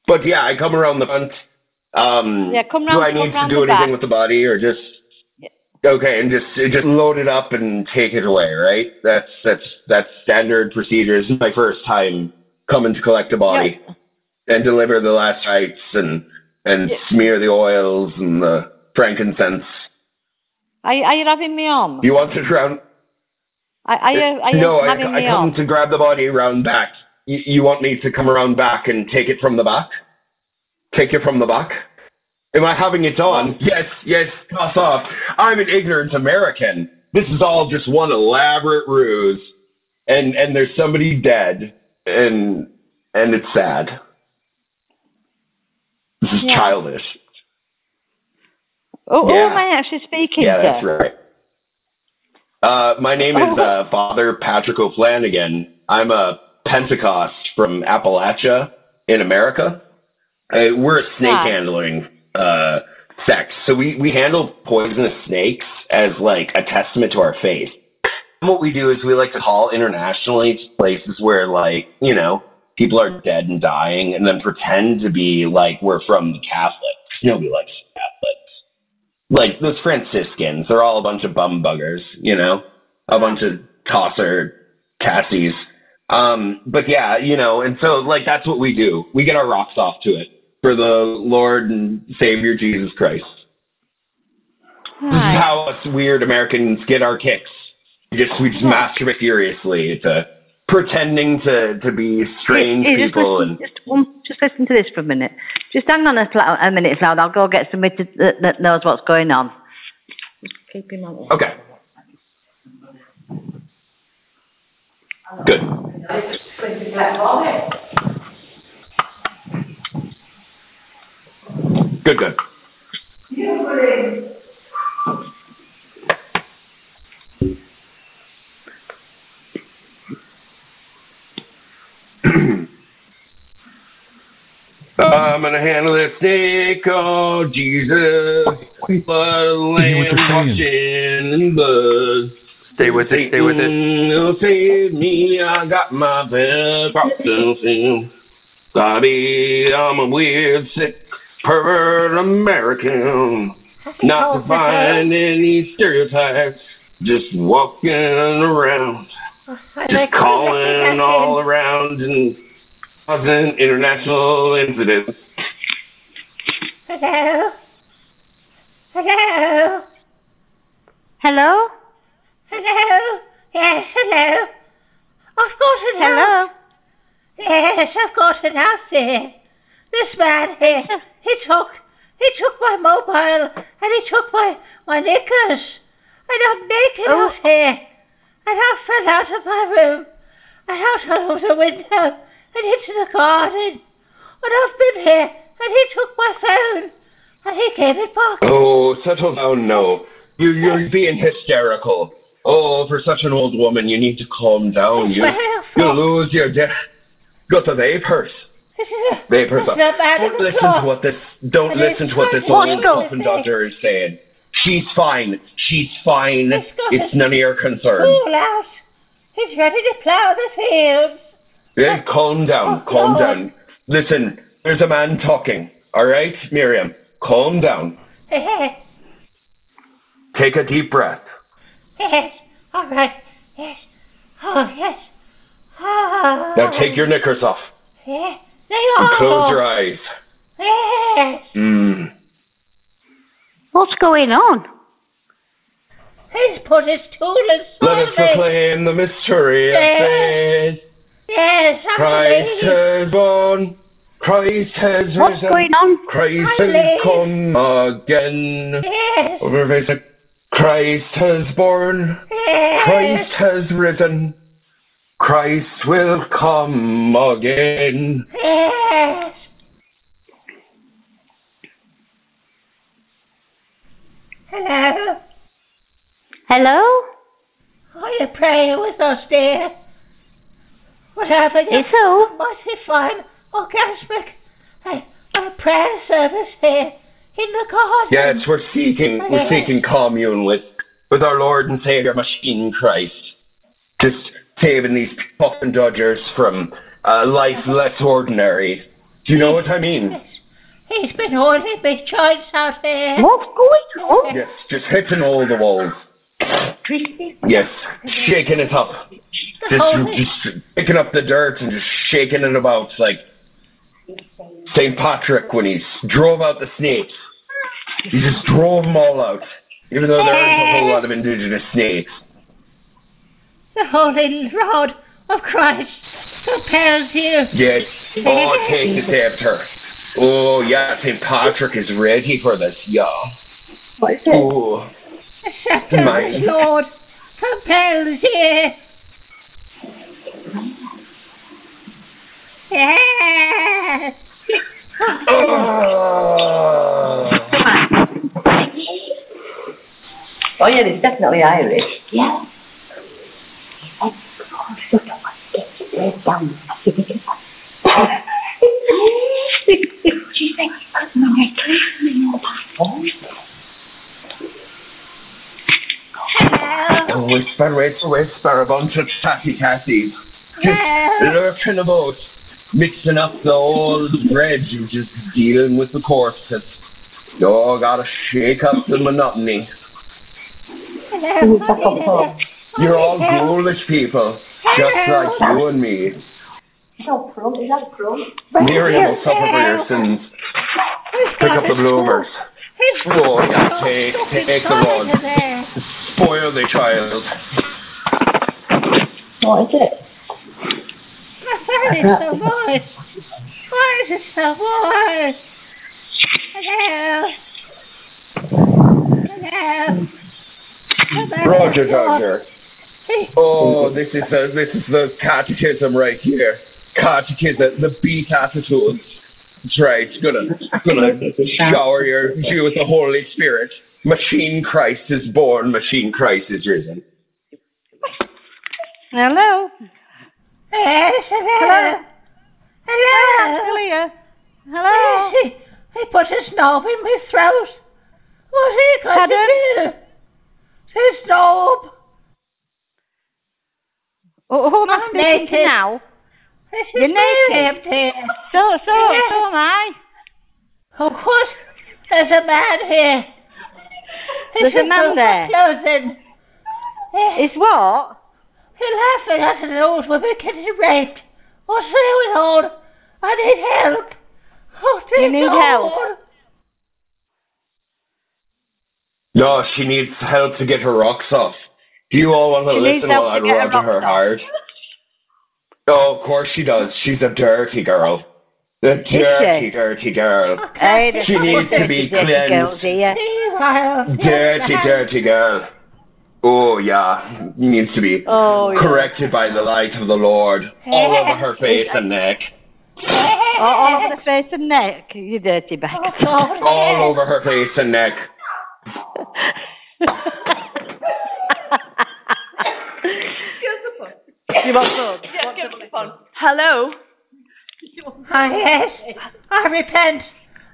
But yeah, I come around the front. Um, Yeah, come do I need to do anything back. with the body, or just okay, and just just load it up and take it away, right? That's that's that's standard procedure. This is my first time coming to collect a body and deliver the last rites and and smear the oils and the frankincense. Are, you- are you having me on? You want it round? Are, are you, are you no, I, having I me come on? to grab the body around back. You, you want me to come around back and take it from the back? Take it from the back? Am I having it on? Yes, yes, toss off. I'm an ignorant American. This is all just one elaborate ruse. And and there's somebody dead and and it's sad. This is Yeah. childish. Oh, who Yeah. am I actually speaking Yeah, to? that's right. Uh, my name is Oh. uh, Father Patrick O'Flanagan. I'm a Pentecost from Appalachia in America. Uh, we're a snake Hi. handling uh, sect, so we we handle poisonous snakes as like a testament to our faith. What we do is we like to call internationally to places where like you know people are dead and dying, and then pretend to be like we're from the Catholics. Nobody likes Catholics like those Franciscans, they're all a bunch of bum buggers, you know, a bunch of tosser Cassies. Um, but yeah, you know, and so like that's what we do. We get our rocks off to it for the Lord and Savior Jesus Christ. This is how us weird Americans get our kicks. We just we just masturbate furiously to pretending to to be strange Hey, just people listen, and just, one, just listen to this for a minute. Just hang on a, sl- a minute, Sloud. I'll go get somebody to, that, that knows what's going on. Keep him on. okay. Good. Good, good. I'm gonna handle this snake, oh Jesus. Blood of lamb washing and blood. Stay with it, stay with it. Satan save me, I got my bed Parkinson's. Bobby, I'm a weird, sick, pervert American. Not to find any stereotypes, just walking around, just calling all around and causing international incidents. Hello? Hello? Hello? Hello? Yes, hello? I've got an Hello? Yes, I've got an there. This man here, he took, he took my mobile and he took my, my knickers. And I'm naked Oh. out here. And I fell out of my room and out of the window and into the garden. And I've been here and he took my phone and he gave it back. Oh, settle down now. You, you're being hysterical. Oh, for such an old woman, you need to calm down. You, you lose your de- Got the purse. It's Vapors up. Don't listen to what this. Don't And listen to what this old Moscow. puffin dodger is saying. She's fine. She's fine. It's none of your concern. Cool out. He's ready to plough the fields. Yeah, calm down. Oh, calm God. down. Listen, there's a man talking. All right, Miriam, calm down. Take a deep breath. yes, all right, yes, oh, yes. Ah. Now take your knickers off Yes, they are. and close your eyes. Yes, Mm. What's going on? he's put his tool in Let us me. proclaim the mystery of Yes. faith. Yes, I Christ believe. has born. Christ has What's risen. going on? Christ I has believe. come again. Yes, Over face, Christ has born. yes. Christ has risen. Christ will come again. Yes. Hello? Hello? Are you praying with us, dear? What happened? It's who? Mighty fine, orgasmic, a, a prayer service here in the garden. Yes, we're seeking we're Yes. seeking commune with with our Lord and Savior Machine Christ. Just saving these puffin dodgers from a life less ordinary. Do you know what I mean? He's been holding big joints out here. What's going on? Yes, just hitting all the walls. Christy? Yes, shaking it up. Just, just picking up the dirt and just shaking it about like St. Patrick when he drove out the snakes. He just drove them all out, even though there aren't a whole lot of indigenous snakes. The holy rod of Christ compels you. Yes. Oh, take it after. Oh, yeah, St. Patrick is ready for this, yeah. What is it? Oh, The scepter of Mine. Lord compels you. Yes. Oh yeah, it's definitely Irish. Yeah. oh, Oh, whisper, whisper, whisper, a bunch of chatty catties. Just lurking about, mixing up the old bread and just dealing with the corpses. Oh, gotta shake up the monotony. You're all ghoulish people, just like you and me. Miriam will suffer for your sins. Pick up the bloomers. Oh, yeah, take, take the rod. Spoil the child. What is it? Why is it so voice? Why is it so voice? Hello? Hello? Roger, Doctor. Oh, this is the this is the catechism right here. Catechism, the beat attitudes. That's right. Gonna gonna shower your you with the Holy Spirit. Machine Christ is born. Machine Christ is risen. Hello? Yes, hello? Hello? Julia? Hello? He, he put his knob in my throat. What he you going Pardon? to do? His knob. Oh, who am I I'm speaking to naked. now? This You're is naked? So, so, Yes. so am I. Oh, what? There's a man here. There's a man there. Clothing. It's what? You're laughing at an old woman getting raped. What's going on? I need help. Oh, dear You need Lord. help? No, she needs help to get her rocks off. Do you all want to She listen while I to her rub to her off. hard? Oh, of course she does. She's a dirty girl. The dirty, dirty girl. Oh, hey, there's She needs to be dirty girls cleansed. here. Dirty, dirty girl. Oh, yeah. Needs to be Oh, yeah. corrected by the light of the Lord. All over her face and neck. Oh, all over the face and neck, you dirty bag. All over her face and neck. You want some? Hello? Ah, yes. I repent.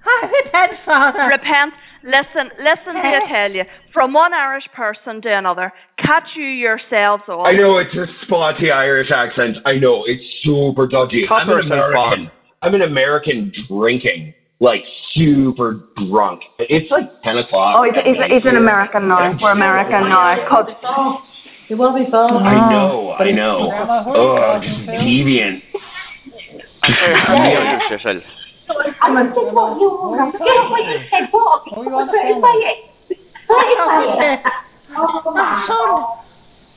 I repent, Father. Repent. Listen, listen to I tell you. From one Irish person to another, catch you yourselves all. I know it's a spotty Irish accent. I know it's super dodgy. I'm an American. I'm an American drinking like super drunk. It's like ten o'clock. Oh, he's, he's, he's an American now. We're American now. Cause It will be fun. I know, I know. Oh, just deviant. yourself. I'm gonna take what you want. Get away your head, walk.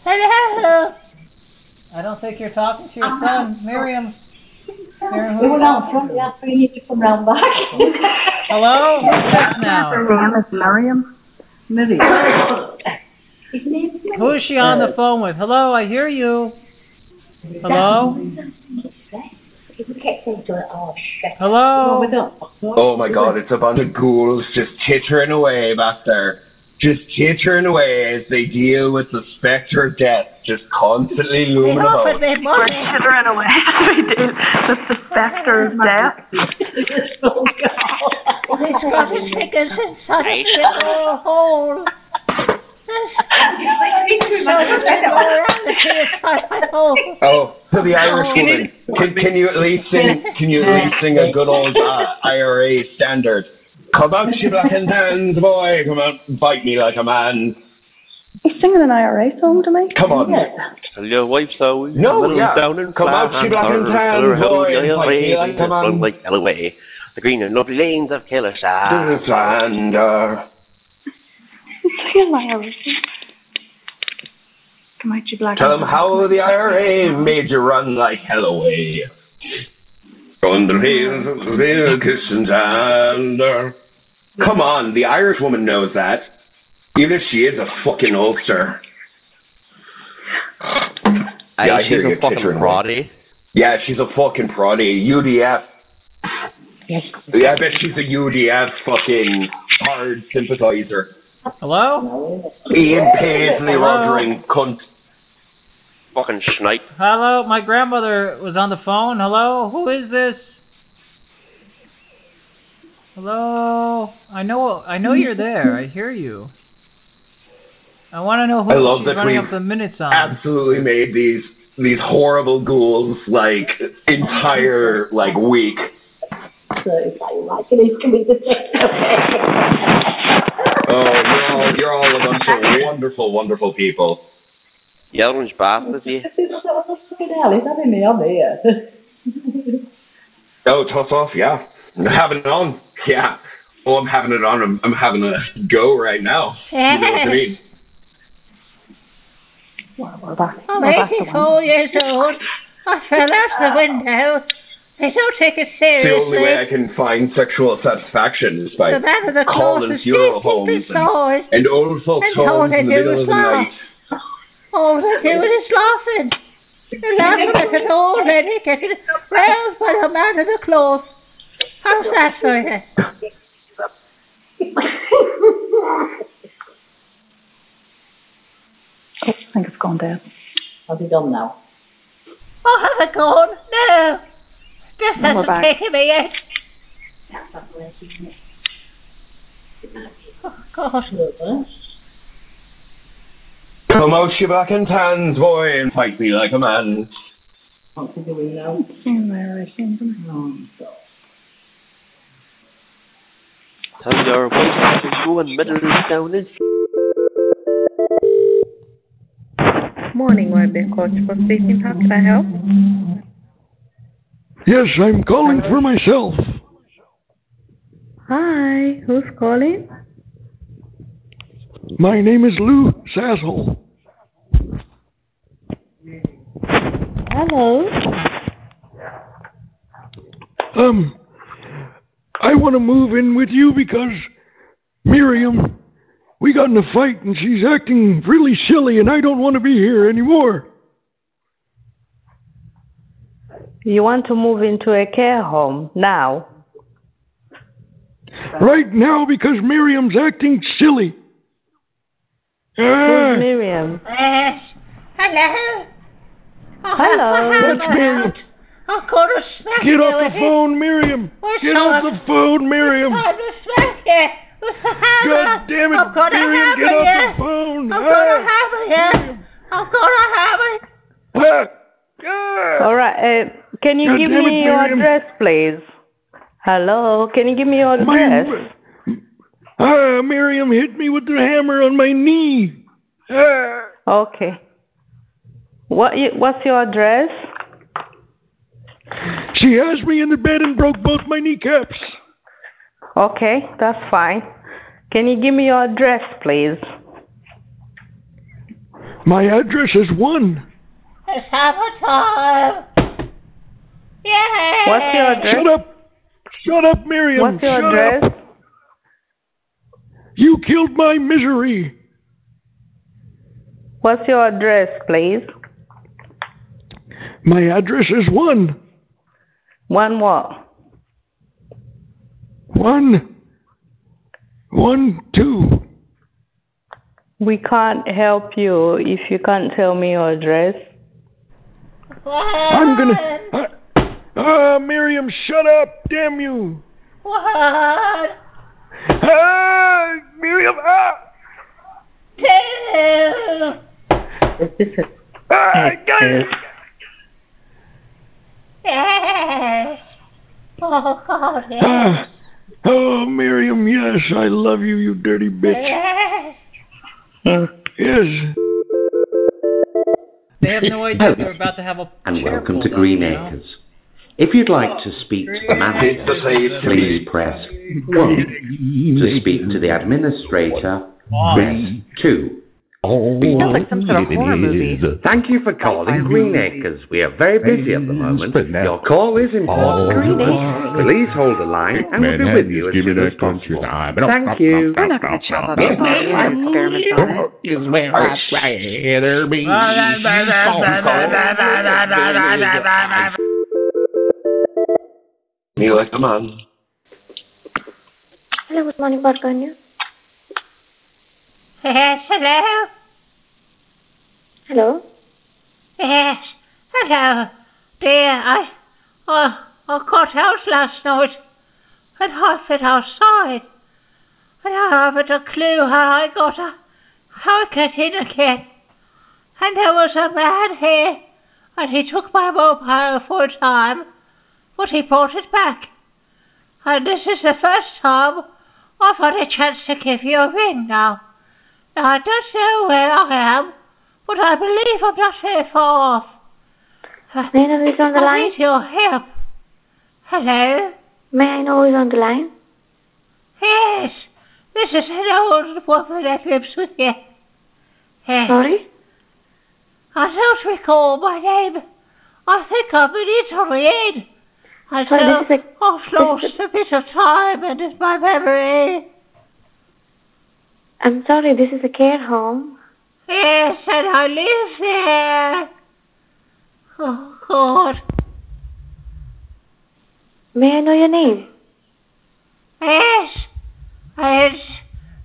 Hello. I don't think you're talking to your uh-huh. son, Miriam. Miriam, We who's went out front, yeah, so you need to come round back. Hello? Who's this now? Her name is Miriam. Miriam. Who is she on the phone with? Hello, I hear you. Hello? Hello? Oh my god, it's a bunch of ghouls just chittering away back there. Just chittering away as they deal with the spectre of death just constantly looming about. they're chittering away. we do. With the spectre of oh death. Oh god. It's got to take us inside a little hole. Oh, to the Irish woman. Can, can you at least sing? Can you at least sing a good old uh, IRA standard? Come out, you black and tans, boy. Come out, and bite me like a man. He's singing an IRA song to me. Come on. Tell your wife so. No, yeah. Down and Come out, you black and tans, boy. and Fight me like a man. like Galloway. The green and lovely lanes of Killershaw. Slander. He's singing an IRA song. Come out, you black Tell them how the IRA made you run like hell away. On the hills of the kissing Sander. Come on, the Irish woman knows that. Even if she is a fucking oldster. Aye, Yeah, I she's hear a fucking Kitchener. proddy. Yeah, she's a fucking proddy. UDF. Yes. Yeah, I bet she's a UDF fucking hard sympathizer. Hello? Ian Paisley Hello? Rogering cunt. Fucking snipe. Hello? My grandmother was on the phone. Hello? Who is this? Hello? I know I know you're there. I hear you. I want to know who I love she's that running we've up the minutes on. absolutely made these these horrible ghouls like entire like week. Oh, you're all you're all a bunch of wonderful, wonderful people. You orange bastard, you. Fucking hell, he's having me on here. Oh, toss off, yeah. I'm having it on, yeah. Oh, I'm having it on. I'm, I'm having a go right now. You know what I mean? We're back. I'm We're back 84 years old. I fell out the window. They don't take it It's the only way. I can find sexual satisfaction is by The man the calling closest funeral people homes and, and old folks' And all homes they in the do middle of the laugh. night. Oh, all they do is laughing. They're laughing at an old lady getting roused by the man of the clothes. How's that for you? I think it's gone down. How's he done now? Oh, have I gone? No. This No, we're hasn't back. taken me yet. Oh, God. Come out, you black and tans, boy, and fight me like a man. What's he doing now? Singing an IRA song to me. Tell your wife to go and middle down and Morning, YB Coach for speaking. How can I help? Yes, I'm calling for myself. Hi, who's calling? My name is Lou Sassel. Hello. Um, I want to move in with you because Miriam, we got in a fight and she's acting really silly and I don't want to be here anymore. You want to move into a care home now? Right now because Miriam's acting silly. Ah, Who's Miriam? Yes. Hello. Oh, Hello. have I That's Miriam. I'm gonna smack Get off the phone, Miriam. Get off the phone, Miriam. I'm smack you with the hammer. God damn it, I'm Miriam, get off the phone. I'm Ah. gonna hammer you. I'm gonna hammer you. Ah. All right. Uh, can you God give damn it, me your Miriam. address, please? Hello. Can you give me your address? Ah, Miriam hit me with the hammer on my knee. Ah. Okay. What? What's your address? She has me in the bed and broke both my kneecaps. Okay, that's fine. Can you give me your address, please? My address is one. It's hammer time. Yeah. What's your address? Shut up. Shut up, Miriam. What's your Shut address? Up. You killed my misery. What's your address, please? My address is one. One what? One. One, two. We can't help you if you can't tell me your address. I'm gonna. Ah, Miriam, shut up! Damn you! What? Ah, Miriam! Ah! Two. Ah, I got it! Yes. Oh God. Yes. Ah. Oh, Miriam, yes, I love you, you dirty bitch. Yes. Yes. They have no idea they're about to have a and welcome to up, Green you know? Acres. If you'd like to speak to the manager, please press 1. To speak to the administrator, press 2. Sounds like some sort of horror movie. Thank you for calling Green Acres. We are very busy at the moment. Your call is important to us. Please hold the line and we'll be with you as soon as possible. Thank you. We're not going to chop up the body and experiments on it. Is where I'd rather be. Mila, come on. Hello, good morning, what? Yes. Hello. Hello? Yes. Hello. Dear, I, oh, I got out last night and I went outside. And I haven't a clue how I got a, how I got in again. And there was a man here and he took my mobile for a time, but he brought it back. And this is the first time I've had a chance to give you a ring now. Now I don't know where I am, but I believe I'm not very far off. May I know who's on the I line? need your help. Hello? May I know who's on the line? Yes, this is an old woman that lives with you. Yes. Sorry? I don't recall my name. I think I've been interviewed. I Sorry, know this is a- I've lost a bit of time and it's my memory. I'm sorry, this is a care home. Yes, and I live there. Oh, God. May I know your name? Yes, it's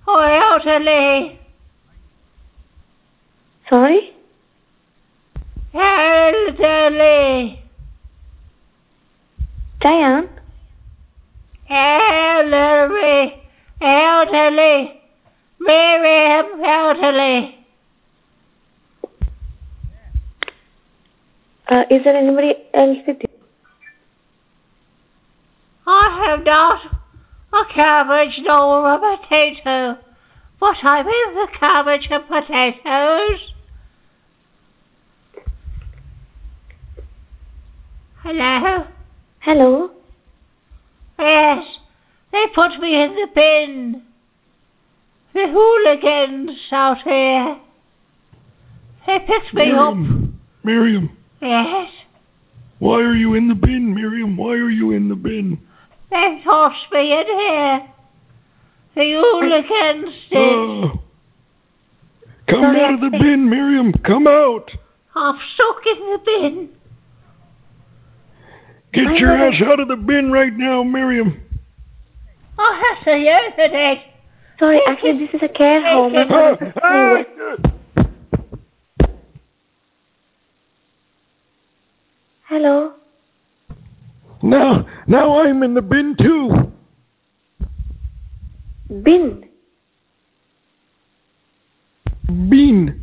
oh, elderly. Sorry? Elderly. Diane? Elderly. Elderly. Miriam Elderly. Uh, is there anybody else with you? I have not a cabbage nor a potato, but I'm in the cabbage and potatoes. Hello? Hello? Yes, they put me in the bin. The hooligans out here. They picked me up. Miriam, Miriam, Yes, why are you in the bin, Miriam? Why are you in the bin? they tossed me in here. The hooligans ah. did. Oh. Come Sorry, out of the bin, Miriam. Come out. I'm stuck in the bin. Get your ass out of the bin right now, Miriam. I have to urinate. Sorry, actually, this is a care home. I'm Ah, not- ah, Hello? Now, now I'm in the bin too. Bin. Bean.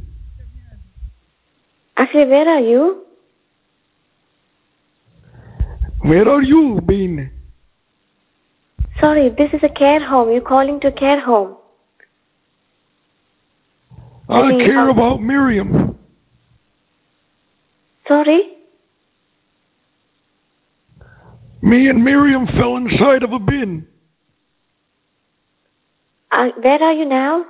Actually, where are you? Where are you, Bean? Sorry, this is a care home. You're calling to a care home. I mean, care about Miriam. Sorry? Me and Miriam fell inside of a bin. Uh, where are you now?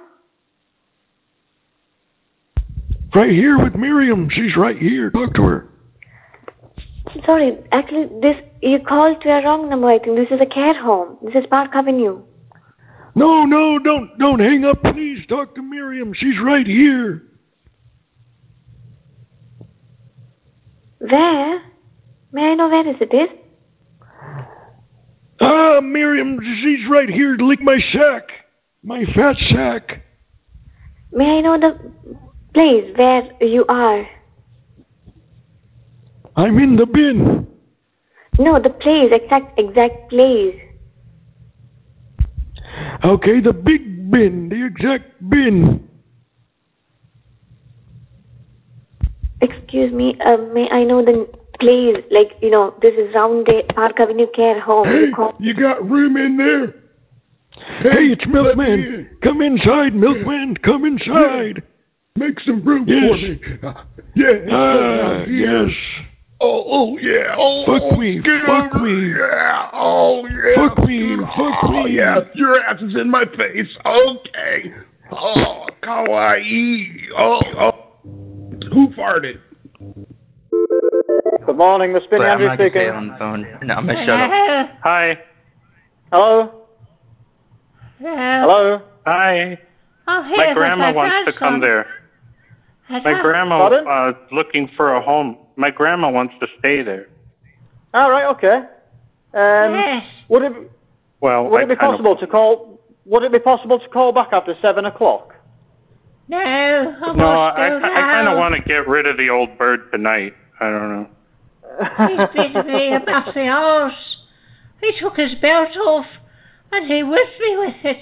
Right here with Miriam. She's right here. Talk to her. Sorry, actually, this you called to a wrong number. I think this is a care home. This is Park Avenue. No, no, don't, don't hang up, please. Talk to Miriam. She's right here. Where? May I know where is it is? Ah, Miriam, she's right here to lick my sack. My fat sack. May I know the place where you are? I'm in the bin. No, the place, exact exact place. Okay, the big bin, the exact bin. Excuse me, uh, may I know the place? Like, you know, this is Roundhay Park Avenue Care Home. Hey, You got room in there? Hey, it's Milkman. Come inside, Milkman. Come inside. Make some room Yes. for me. Yeah. Ah, yes. Oh, oh yeah. Oh, Fuck me, get fuck over- me. Yeah. Oh yeah. Fuck me, fuck oh, me. Yeah. Your ass is in my face. Okay. Oh, kawaii. Oh, oh. Who farted? Good morning, Miss Spinny But I'm not gonna say speaking. it on the phone. No, I'm gonna shut up. Hi. Hello? Hello? Hello? Hi. Oh, My here's grandma my wants to come grandson. there. My all. grandma uh, looking for a home. My grandma wants to stay there. All right, okay. Um, Yes. Would it Well, would I it be kind of- possible to call? Would it be possible to call back after seven o'clock? No, I No, must I, go I kind of want to get rid of the old bird tonight. I don't know. He's been to me about the horse. He took his belt off and he whipped me with it.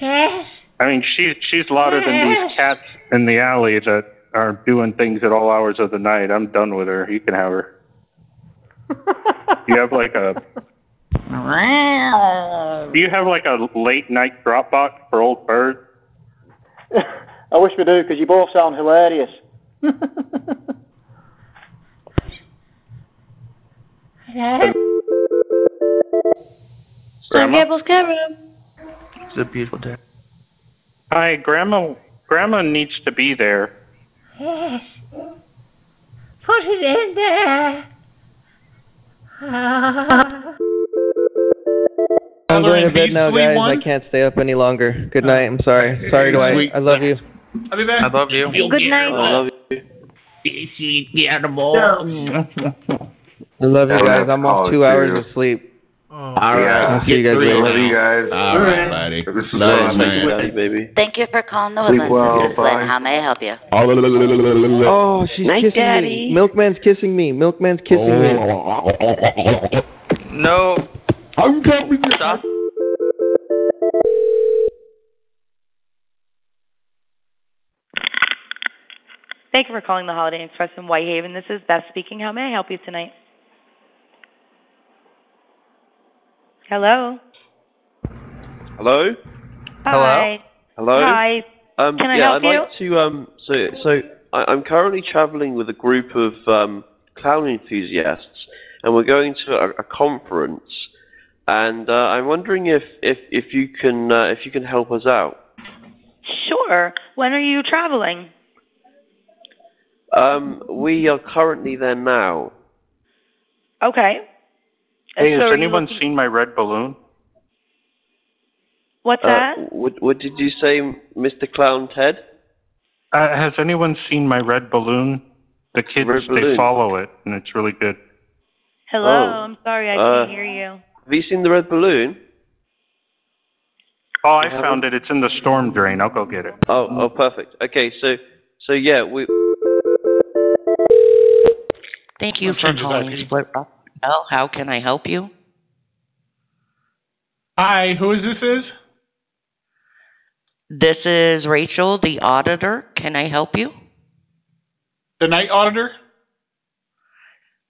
Yes. I mean, she's she's louder than these cats in the alley that are doing things at all hours of the night. I'm done with her. You can have her. you have like a. Do you have like a late night drop box for old birds? I wish we do, because you both sound hilarious. Hello? Grandma? It's a beautiful day. Hi, Grandma. Grandma needs to be there. Yes. Put it in there. Ah. I'm going to bed now, guys. one? I can't stay up any longer. Good night. I'm sorry. Sorry, Dwight. I love you. I'll be back. I love you. Good night. I love you. I love you guys. I'm off two hours of sleep. Oh, All right. I'll see you guys Three. later. Love you guys. All right, buddy. This is Nice, Ron. man. baby. Thank you for calling the Sleep Woodlands. well, This bye. How may I help you? Oh, she's Night, kissing Daddy. me. Milkman's kissing me. Milkman's kissing me. No. I'm coming. Stop. Thank you for calling the Holiday Express in Whitehaven. This is Beth speaking. How may I help you tonight? Hello. Hello? Hi. Hello? Hi. Um, Can I yeah, help I'd you? like to, um, so, so I, I'm currently traveling with a group of, um, clown enthusiasts, and we're going to a, a conference, and, uh, I'm wondering if, if, if you can, uh, if you can help us out. Sure. When are you traveling? Um, we are currently there now. Okay. Hey, So has anyone looking- seen my red balloon? What's Uh, that? what, what did you say, Mr. Clown Ted? Uh, has anyone seen my red balloon? The kids Red they balloon? follow it, and it's really good. Hello. Oh. I'm sorry. I Uh, can't hear you. Have you seen the red balloon? Oh, I You found it. It's in the storm drain. I'll go get it. Oh, oh, perfect. Okay, so, so yeah, we. Thank you I'm for calling. Split Rock Well, how can I help you? Hi, who is this? Is This is Rachel, the auditor. Can I help you? the night auditor?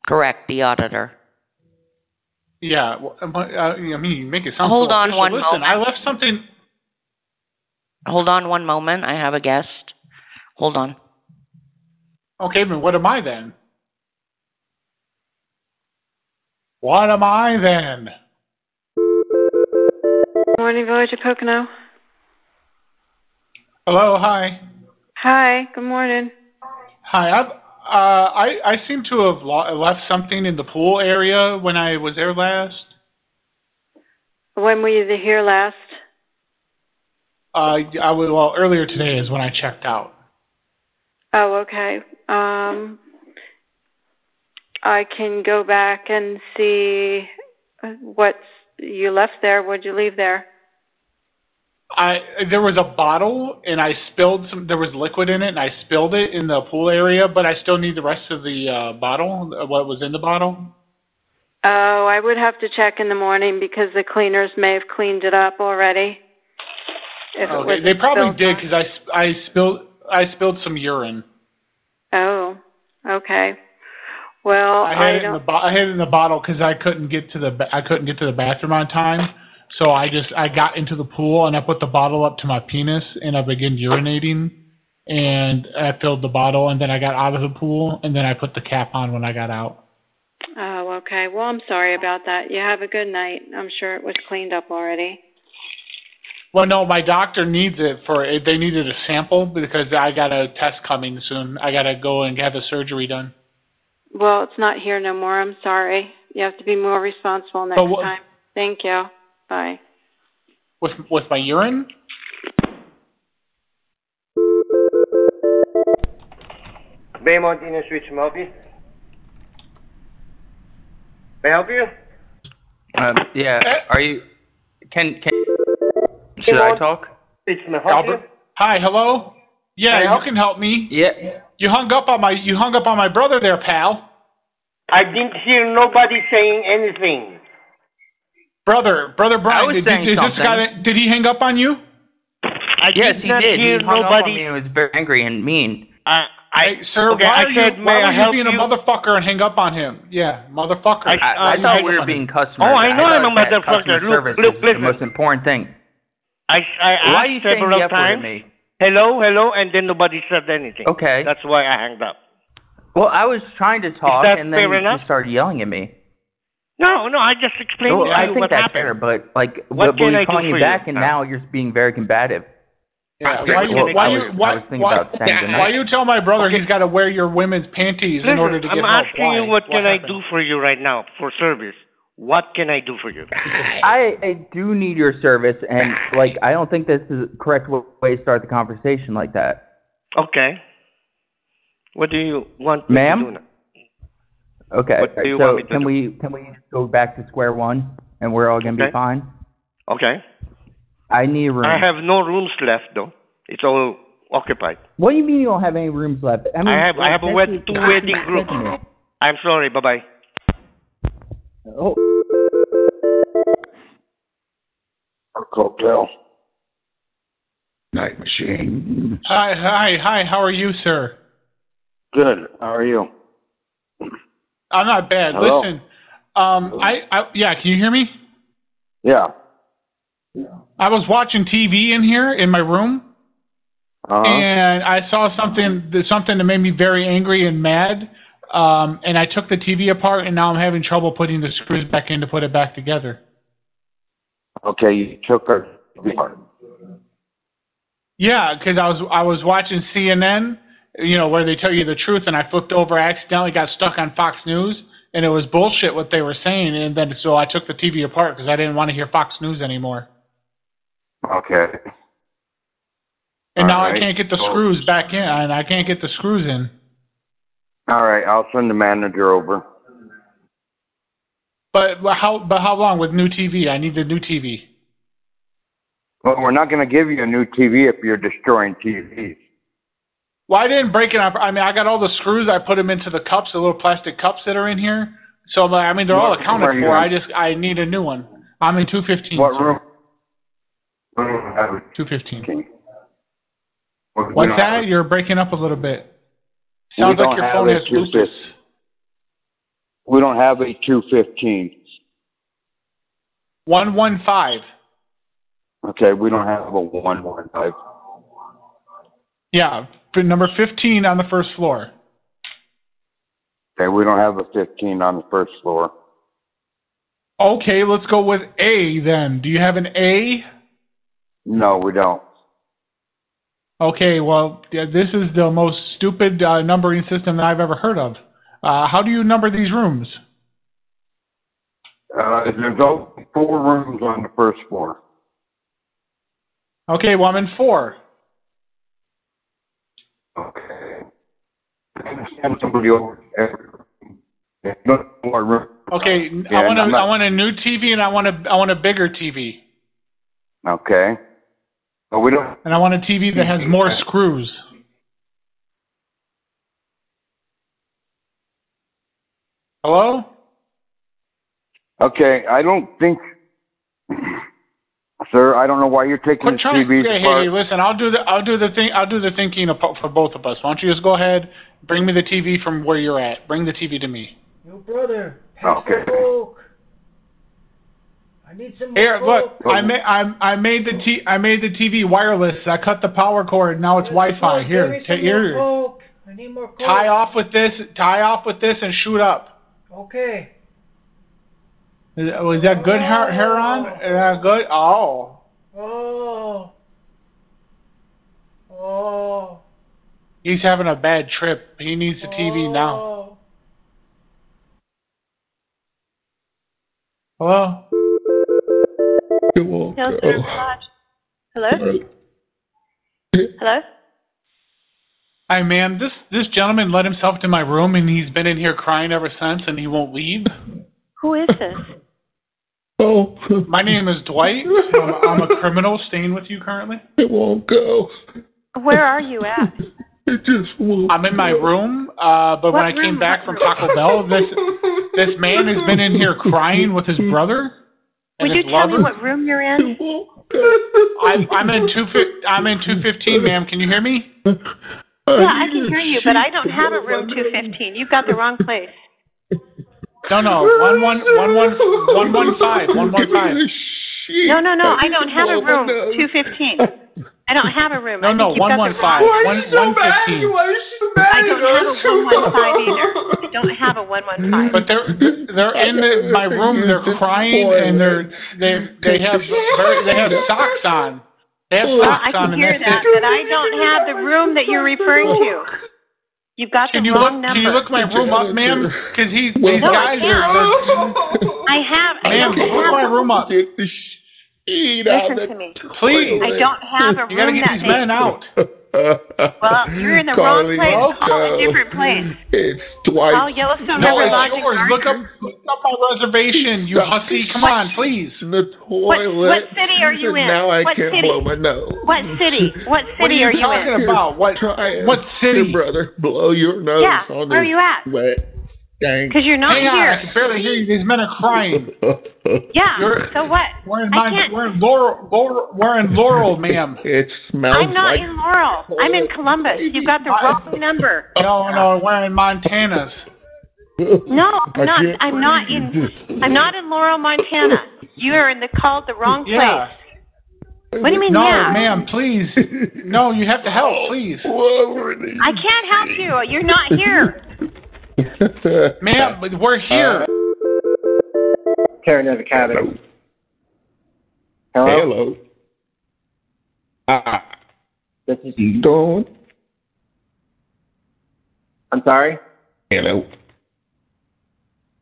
Correct, the auditor. Yeah. Well, uh, I mean, you make it sound. Hold so on official. one Listen, moment. I left something. Hold on one moment. I have a guest. Hold on. Okay, but what am I then? What am I then? Morning, Village of Pocono. Hello, hi. Hi, good morning. Hi, I've, uh, I I seem to have lo- left something in the pool area when I was there last. When were you here last? Uh, I was well earlier today is when I checked out. Oh, okay. Um, I can go back and see what you left there. What'd you leave there? I there was a bottle and I spilled some. There was liquid in it and I spilled it in the pool area, but I still need the rest of the uh, bottle. What was in the bottle? Oh, I would have to check in the morning because the cleaners may have cleaned it up already. If it Okay, was they probably did because I I spilled I spilled some urine. Oh, okay. Well, I I, had it in the bo- I had it in the bottle because I couldn't get to the ba- I couldn't get to the bathroom on time. So I just I got into the pool and I put the bottle up to my penis and I began urinating and I filled the bottle and then I got out of the pool and then I put the cap on when I got out. Oh, okay. Well, I'm sorry about that. You have a good night. I'm sure it was cleaned up already. Well, no, my doctor needs it for they needed a sample because I got a test coming soon. I got to go and have the surgery done. Well, it's not here no more. I'm sorry. You have to be more responsible next But time. Thank you. Bye. With with my urine? Bay Martinez Switch from help you? May I help you? Um, yeah. Eh? Are you? Can can? Should I talk? It's me? Albert. Hi, hello. Yeah, you can help me. Yeah. You hung up on my you hung up on my brother there, pal. I didn't hear nobody saying anything. Brother, brother Brian, was did, saying did this something. guy did he hang up on you? I yes, did he did. hear he hung up on me and was very angry and mean. I, I, Hey, sir, okay, why I are said, you may why I you help being you? a motherfucker and hang up on him? Yeah, motherfucker. I- I, I Um, thought we were being customers. Oh, I know I'm a motherfucker. customer Look, service look, is the most important thing. I, I Why asked you saying several the F word at times. Me? Hello, hello, and then nobody said anything. Okay. That's why I hanged up. Well, I was trying to talk, and then fair you enough? just started yelling at me. No, no, I just explained Well, to I think what that's happened. fair, but like, What but can we I do calling for you you? back, and uh. now you're being very combative. Yeah, why what you can why do you for why, I why, about saying goodnight. why you tell my brother he's got to wear your women's panties in order to get I'm asking Why? you what can I happened? do for you right now for service. What can I do for you? I, I do need your service, and like, I don't think this is the correct way to start the conversation like that. Okay. What do you want me Ma'am? to do now? Okay, What do you so want me to can do? we can we go back to square one, and we're all gonna Okay. be fine? Okay. I need a room. I have no rooms left though. It's all occupied. What do you mean you don't have any rooms left? I, mean, I have I have a wed- two wedding groups. I'm sorry. Bye bye. Oh, Cocktail. Night machine. Hi, hi, hi. How are you, sir? Good. How are you? I'm not bad. Hello? Listen, um, I, I yeah. Can you hear me? Yeah. I was watching TV in here in my room, Uh-huh. and I saw something something that made me very angry and mad. Um, and I took the TV apart, and now I'm having trouble putting the screws back in to put it back together. Okay, you took her apart. Yeah, because I was I was watching CNN, you know, where they tell you the truth, and I flipped over, accidentally got stuck on Fox News, and it was bullshit what they were saying, and then so I took the TV apart because I didn't want to hear Fox News anymore, Okay. and now All I can't get the screws back in, and I can't get the screws in. All right, I'll send the manager over. But but how but how long with new TV? I need the new TV. Well, we're not going to give you a new TV if you're destroying TVs. Well, I didn't break it up. I mean, I got all the screws. I put them into the cups, the little plastic cups that are in here. So, I mean, they're all What room accounted for. I just I need a new one. I'm in 215. What room? We don't have a 215. we- we What's that? You're breaking up a little bit. We Sounds like don't your have phone has Bluetooth. 215. We don't have a 215. 115. Okay, we don't have a 115. Yeah, number 15 on the first floor. Okay, we don't have a 15 on the first floor. Okay, let's go with A then. Do you have an A? No, we don't. Okay, well, this is the most stupid uh, numbering system that I've ever heard of. Uh, how do you number these rooms? Uh, there's only four rooms on the first floor. Okay, well, I'm in four. Okay. I understand somebody over every room. More room. Okay, Yeah, I want a, not- I want a new TV and I want a I want a bigger TV Okay. But we don't. and I want a TV that has more screws. Hello? Okay, I don't think, sir. I don't know why you're taking Quit the trying. TV Hey, hey, apart. hey, listen. I'll do the I'll do the thing. I'll do the thinking for both of us. Why don't you just go ahead, bring me the TV from where you're at. Bring the TV to me. Yo, brother. Okay. I need some more Here, Coke. look. I made I I made the t I made the TV wireless. I cut the power cord. Now it's Wi-Fi. Here, Give me ta- some more here. I need more Coke. Tie off with this. Tie off with this and shoot up. Okay. Is, was that good hair, oh. hair on? Is that good? Oh. Oh. Oh. He's having a bad trip. He needs the TV oh. now. Oh. Hello? Hills Center Lodge. Hello? Hello? Hi, ma'am. This this gentleman let himself to my room, and he's been in here crying ever since, and he won't leave. Who is this? Oh, my name is Dwight. I'm, I'm a criminal staying with you currently. It won't go. Where are you at? It just won't. I'm in my room, uh, but when I came back from Taco Bell, this this man has been in here crying with his brother and Would you his tell lover. me what room you're in? I'm I'm in two I'm in two fifteen, ma'am. Can you hear me? Oh, yeah, I can hear you, but I don't have a room 215. You've got the wrong place. No, no, one one one one one one five one one five. No, no, no. I don't have a room 215. I don't have a room. No, I think no, you've got one one the five wrong- one one fifteen. I don't have a 115 either. I don't have a 115. But they're they're in the, my room. They're crying and they're they they have very, they have socks on. They have Well, I can hear that, it. but I don't have the room that you're referring to. You've got the Can you look? wrong Can you look my room up, ma'am? Because these these No, I guys are. can't. I have. I Ma'am, don't look have my room up. Listen to me. Please. I don't have a room. You gotta room get that these men out. Well, you're in the Carly, wrong place. Call a different place. It's Dwight. Call Yellowstone No, River Lodge. Look up, Gardiner. look up my reservation, you hussy. Come on, please. The toilet. what city are you in? Now I what can't city? blow my nose. What city? What What are city you are you talking in? about? What what city? Your brother, blow your nose Yeah, on where are you at? wet dang. Because you're not Hang on, here. I can barely hear you. These men are crying. Yeah. You're- so what? We're in I my, can't. we're in Laurel, Laurel, we're in Laurel, ma'am. It smells I'm not like in Laurel. I'm in Columbus. You've got the wrong number. No, no, we're in Montana's. No, I I'm not. can't I'm not in. I'm not in Laurel, Montana. You are in the called the wrong place. Yeah. What do you mean, No, yeah? ma'am, please. No, you have to help, please. I can't help you. You're not here. Ma'am, we're here. Karen of the cabin. Hello? Hello. Ah. This is Dawn. I'm sorry? Hello.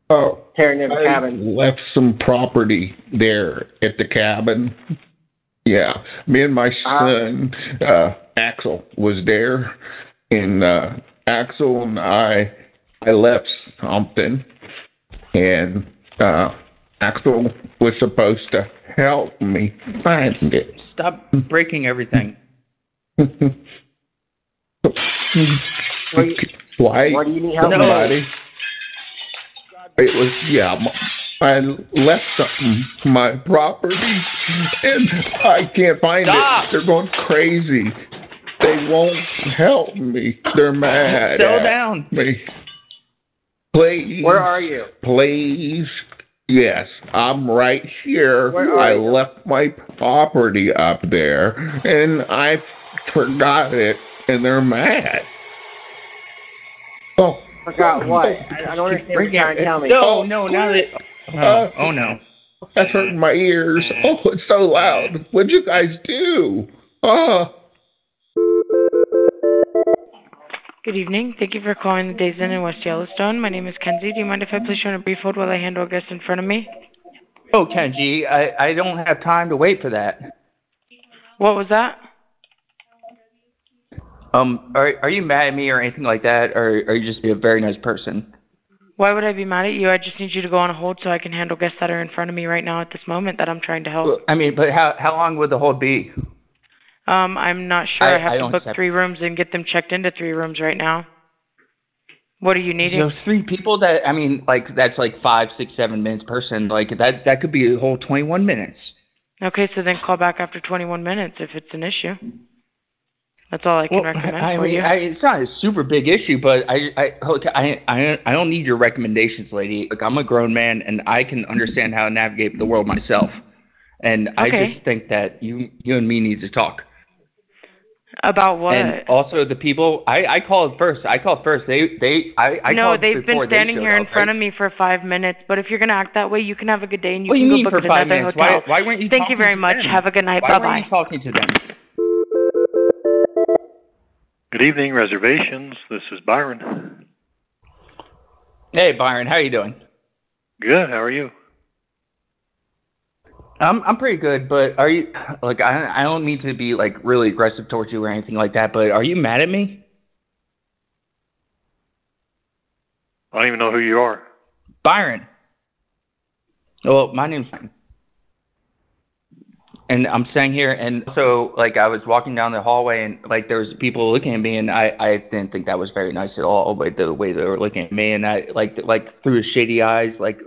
Oh, Karen of the cabin. left some property there at the cabin. Yeah, me and my son uh, Axel was there, and uh, Axel and I I left something, and uh, Axel was supposed to help me find it. Stop breaking everything. Why? Why? do you need help with? Somebody. It was yeah. m- I left something my property, and I can't find Stop. it. They're going crazy. They won't help me. They're mad. Settle at down. Me. Please. Where are you? Please. Yes, I'm right here. Where are I you? left my property up there, and I forgot it, and they're mad. Oh. Forgot what? I, I don't understand what you're trying to tell me. No, no, now that. Oh, oh no. Uh, That's hurting my ears. Oh, it's so loud. What'd you guys do? Oh. Good evening. Thank you for calling the Days Inn in West Yellowstone. My name is Kenzie. Do you mind if I place you on a brief hold while I handle a guest in front of me? Oh, Kenji, I I don't have time to wait for that. What was that? Um, are are you mad at me or anything like that, or are you just be a very nice person? Why would I be mad at you? I just need you to go on a hold so I can handle guests that are in front of me right now at this moment that I'm trying to help. I mean, but how how long would the hold be? Um, I'm not sure. I- I, have I to book accept- three rooms and get them checked into three rooms right now. What are you needing? Those three people that I mean, like that's like five, six, seven minutes person. Like that that could be a whole twenty one minutes. Okay, so then call back after 21 minutes if it's an issue. That's all I can Well, recommend I for mean, you. I, it's not a super big issue, but I, I, I, I, I don't need your recommendations, lady. Like, I'm a grown man, and I can understand how to navigate the world myself. And I just think that you, you and me need to talk. About what? And also, the people I, I called first. I called first. They, they, I, I no, called they've been before they standing here in up, front right? of me for five minutes. But if you're gonna act that way, you can have a good day and you What can you go mean book for at five another minutes? hotel. Why, why weren't you? Thank you very much. them? Have a good night. Why Bye-bye. you talking to them? Good evening, reservations. This is Byron. Hey, Byron, how you doing? Good. How are you? I'm I'm pretty good, but are you like I I don't mean to be like really aggressive towards you or anything like that, but are you mad at me? I don't even know who you are. Byron. Well, my name's and I'm staying here and so like I was walking down the hallway and like there was people looking at me and I I didn't think that was very nice at all but the way they were looking at me and I like like through shady eyes like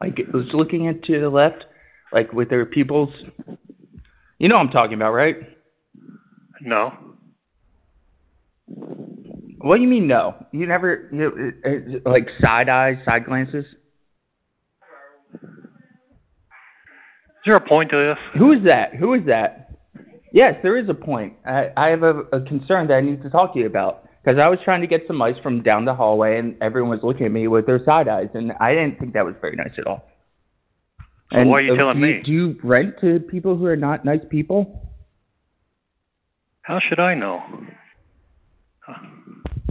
like it was looking at to the left like with their pupils you know what I'm talking about right No. what do you mean no you never you uh, uh, like side eyes side glances Is there a point to this? Who is that? Who is that? Yes, there is a point. I, I have a, a concern that I need to talk to you about because I was trying to get some ice from down the hallway, and everyone was looking at me with their side eyes, and I didn't think that was very nice at all. So And why are you uh, telling do me? Do you rent to people who are not nice people? How should I know?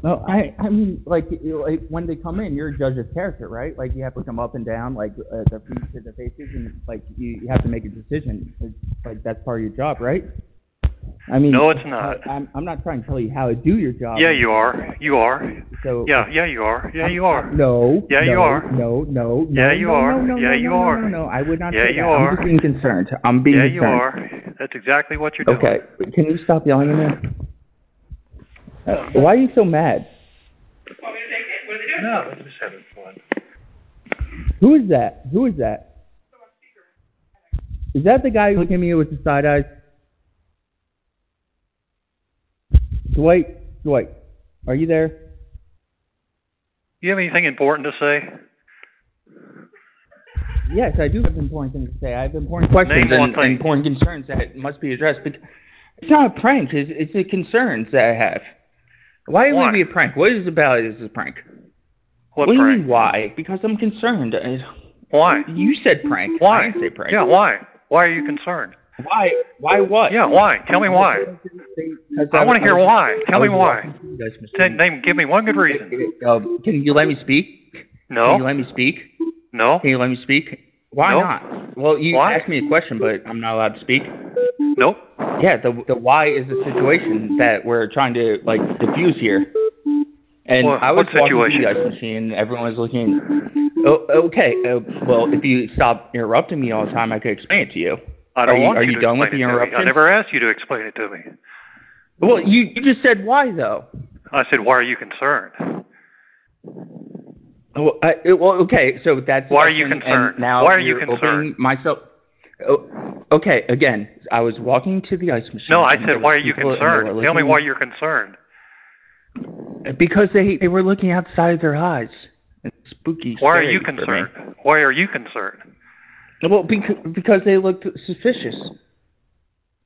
No, I I mean like like when they come in, you're a judge of character, right? Like you have to come up and down, like uh, the feet to the faces, and like you, you have to make a decision. It's, like that's part of your job, right? I mean, No, it's not. I, I'm I'm not trying to tell you how to do your job. Yeah, you are. You are. So Yeah, yeah, you are. Yeah, you are. No. Yeah, you are. No, no, no. Yeah, you no, are. No, no, Yeah, no, you no, are. No, no, no, I would not Yeah, say you that. are. I'm just being concerned. I'm being concerned. Yeah, you concerned. are. That's exactly what you're doing. Okay, can you stop yelling at me? Uh, why are you so mad? No, we're just having fun. Who is that? Who is that? Is that the guy who came here with the side eyes? Dwight, Dwight, are you there? You have anything important to say? Yes, I do have important things to say. I have important questions Name and, and important concerns that must be addressed. But it's not a prank. It's, it's the concerns that I have. Why would Why? it be a prank? What is it about it is a prank? What do you prank? mean why? Because I'm concerned. Why? You said prank. Why? I didn't say prank. Yeah, why? Why are you concerned? Why? Why what? Yeah, why? Tell me why. I want to hear why. Tell me why. Name, give me one good reason. Um, can you let me speak? No. Can you let me speak? No. Can you let me speak? Why No. not? Well, you Why? asked me a question, but I'm not allowed to speak. Nope. Yeah, the the why is the situation that we're trying to like diffuse here. And What- I was what walking through the ice machine. Everyone was looking. Oh, okay. Uh, well, if you stop interrupting me all the time, I could explain it to you. I don't are you, want are you, you to done with the it to me. interruption? I never asked you to explain it to me. Well, you you just said why though. I said, why are you concerned? Well, I, well, okay, so that's Why are you concerned? Now Why are you concerned? Myself. Oh, okay, again, I was walking to the ice machine. No, I said, why are you people and they concerned? Tell me why you're concerned. Because they they were looking outside of their eyes. It's spooky. Why are you concerned? Why are you concerned? Well, because because they looked suspicious.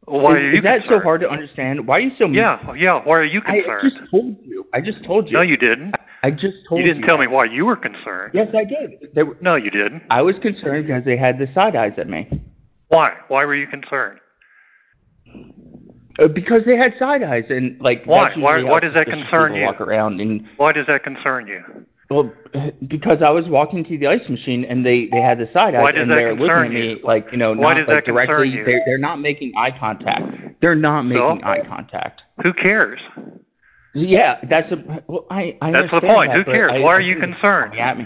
Why is, are you is that so hard to understand? Why are you so? Yeah, yeah. Why are you concerned? I just told you. I just told you. No, you didn't. I just told You you. didn't tell me why you were concerned. Yes, I did. They were, No, you didn't. I was concerned because they had the side eyes at me. Why? Why were you concerned? Uh, because they had side eyes and like. Why? Why? Why does that concern you? Walk around and Why does that concern you? Well, because I was walking to the ice machine and they they had the side eyes and they're looking at me you? like you know Why not like directly. They're they're not making eye contact. They're not making So? eye contact. Who cares? Yeah, that's a. Well, I I That's the point. that, Who cares? I- Why are you concerned? At me.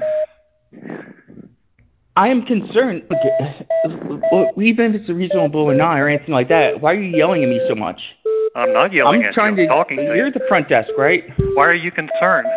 I am concerned. well, Even if it's a reasonable or not, or anything like that, why are you yelling at me so much? I'm not yelling I'm at trying you. to. I'm talking to you're you. at the front desk, right? Why are you concerned?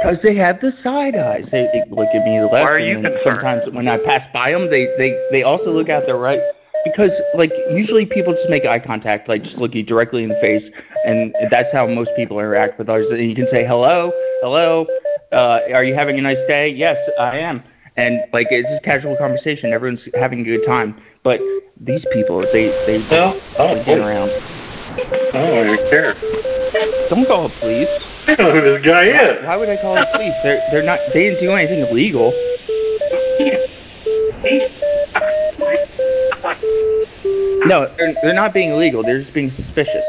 Because they have the side eyes. They, they look at me the left. Why are you and concerned? Sometimes when I pass by them, they they they also look out their right. Because like usually people just make eye contact, like just look you directly in the face, and that's how most people interact with others. And you can say hello, hello, uh, are you having a nice day? Yes, I am. And like it's just casual conversation. Everyone's having a good time. But these people, they they Well, oh, they get around. I don't even care. Don't call the police. I don't know who this guy is. Why would I call the police? They're they're not. They didn't do anything illegal. No, they're, they're not being illegal. They're just being suspicious.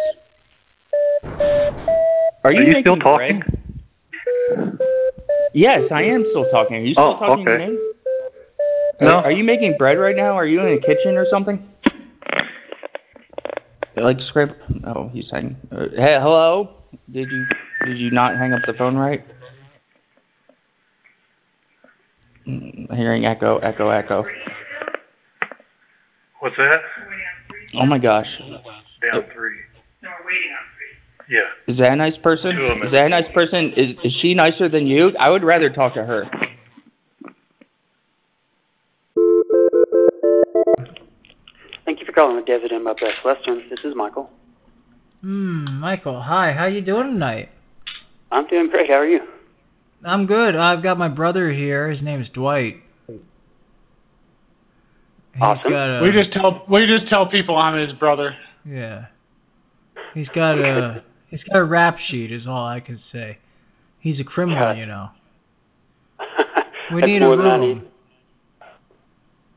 Are you, Are you still talking? bread? Yes, I am still talking. Are you still Oh, talking okay. to me? No. Are, are you making bread right now? Are you in a kitchen or something? Like scrape? Oh, he's saying. Uh, hey, hello. Did you did you not hang up the phone right? Mm, Hearing echo, echo, echo. What's that? Oh my gosh. Down three. No, we're waiting on three. Yeah. Is that a nice person? Two of 'em. Is that a nice person? Is is she nicer than you? I would rather talk to her. Thank you for calling the Desert Inn by Best Western. This is Michael. Hmm, Michael, hi. How you doing tonight? I'm doing great. How are you? I'm good. I've got my brother here. His name's Dwight. He's Awesome. A, We just tell we just tell people I'm his brother. yeah. He's got a he's got a rap sheet. Is all I can say. He's a criminal, you know. We need a more I room.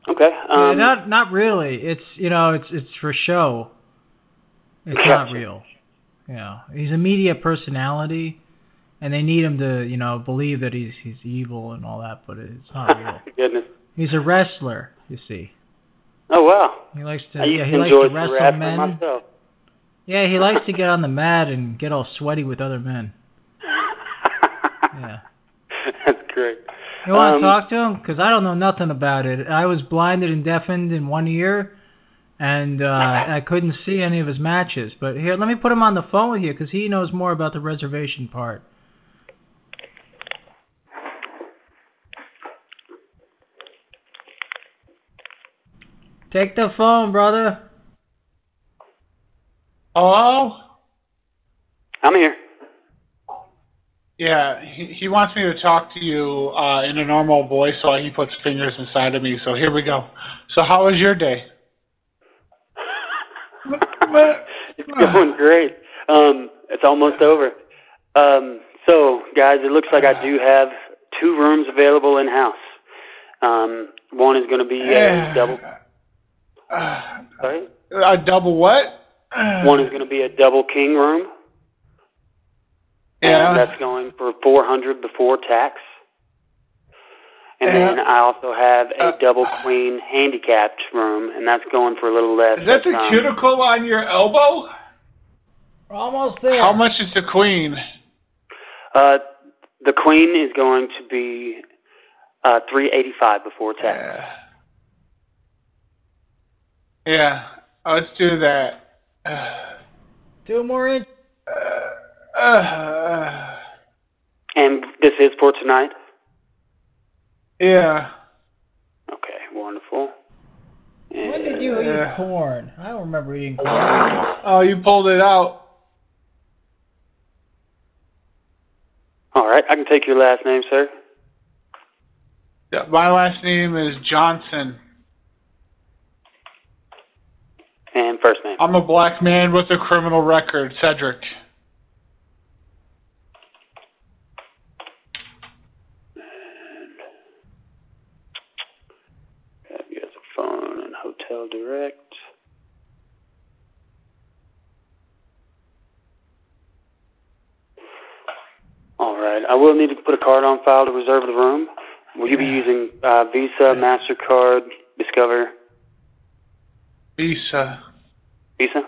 Okay. Yeah, Um, not not really. It's you know it's it's for show. It's not real. Yeah, he's a media personality, and they need him to you know believe that he's he's evil and all that, but it's not real. goodness. He's a wrestler, you see. Oh wow. He likes to I yeah he likes to wrestle men. myself. Yeah, he likes to get on the mat and get all sweaty with other men. Yeah. That's great. You want Um, to talk to him? Because I don't know nothing about it. I was blinded and deafened in one ear, and uh, I couldn't see any of his matches. But here, let me put him on the phone with you because he knows more about the reservation part. Take the phone, brother. Hello? I'm here. Yeah, he, he wants me to talk to you uh, in a normal voice while he puts fingers inside of me. So here we go. So how was your day? it's going great. Um, it's almost over. Um, so, guys, it looks like I do have two rooms available in house. Um, one is going to be a double. Sorry. A double what? One is going to be a double king room. Yeah. And that's going for four hundred before tax. And Yeah. then I also have a Uh, double queen handicapped room, and that's going for a little less. Is that the That's, um, cuticle on your elbow? We're almost there. How much is the queen? Uh, the queen is going to be uh three eighty five before tax. Yeah, let's do that. Two more inches. Uh, And this is for tonight? Yeah. Okay, wonderful. When did you eat Yeah. corn? I don't remember eating corn. Oh, you pulled it out. All right, I can take your last name, sir. Yeah, my last name is Johnson. And first name. I'm a black man with a criminal record, Cedric. Have you as a phone and direct. All right. I will need to put a card on file to reserve the room. Will you be using uh, Visa, Mastercard, Discover, Visa. Visa?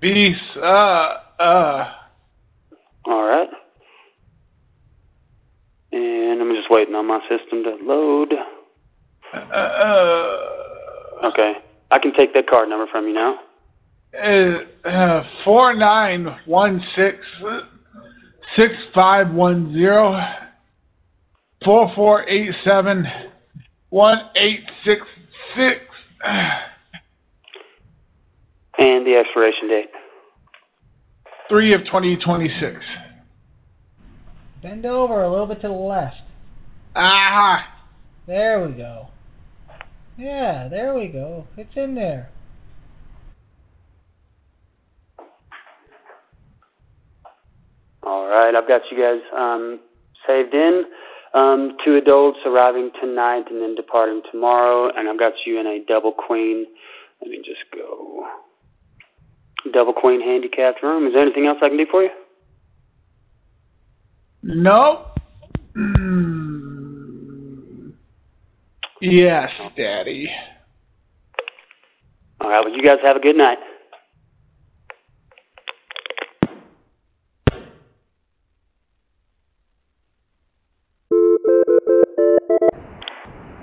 Visa. Uh. All right. And I'm just waiting on my system to load. Uh, Okay. I can take that card number from you now. uh, uh, four nine one six six five one zero four four eight seven one eight six six. And the expiration date. Three of twenty twenty six. Bend over a little bit to the left. Ah. There we go. Yeah, there we go. It's in there. All right, I've got you guys um, saved in. Um, two adults arriving tonight and then departing tomorrow, and I've got you in a double queen. Let me just go. Double queen handicapped room. Is there anything else I can do for you? No. Mm. Yes, Daddy. All right, well, you guys have a good night.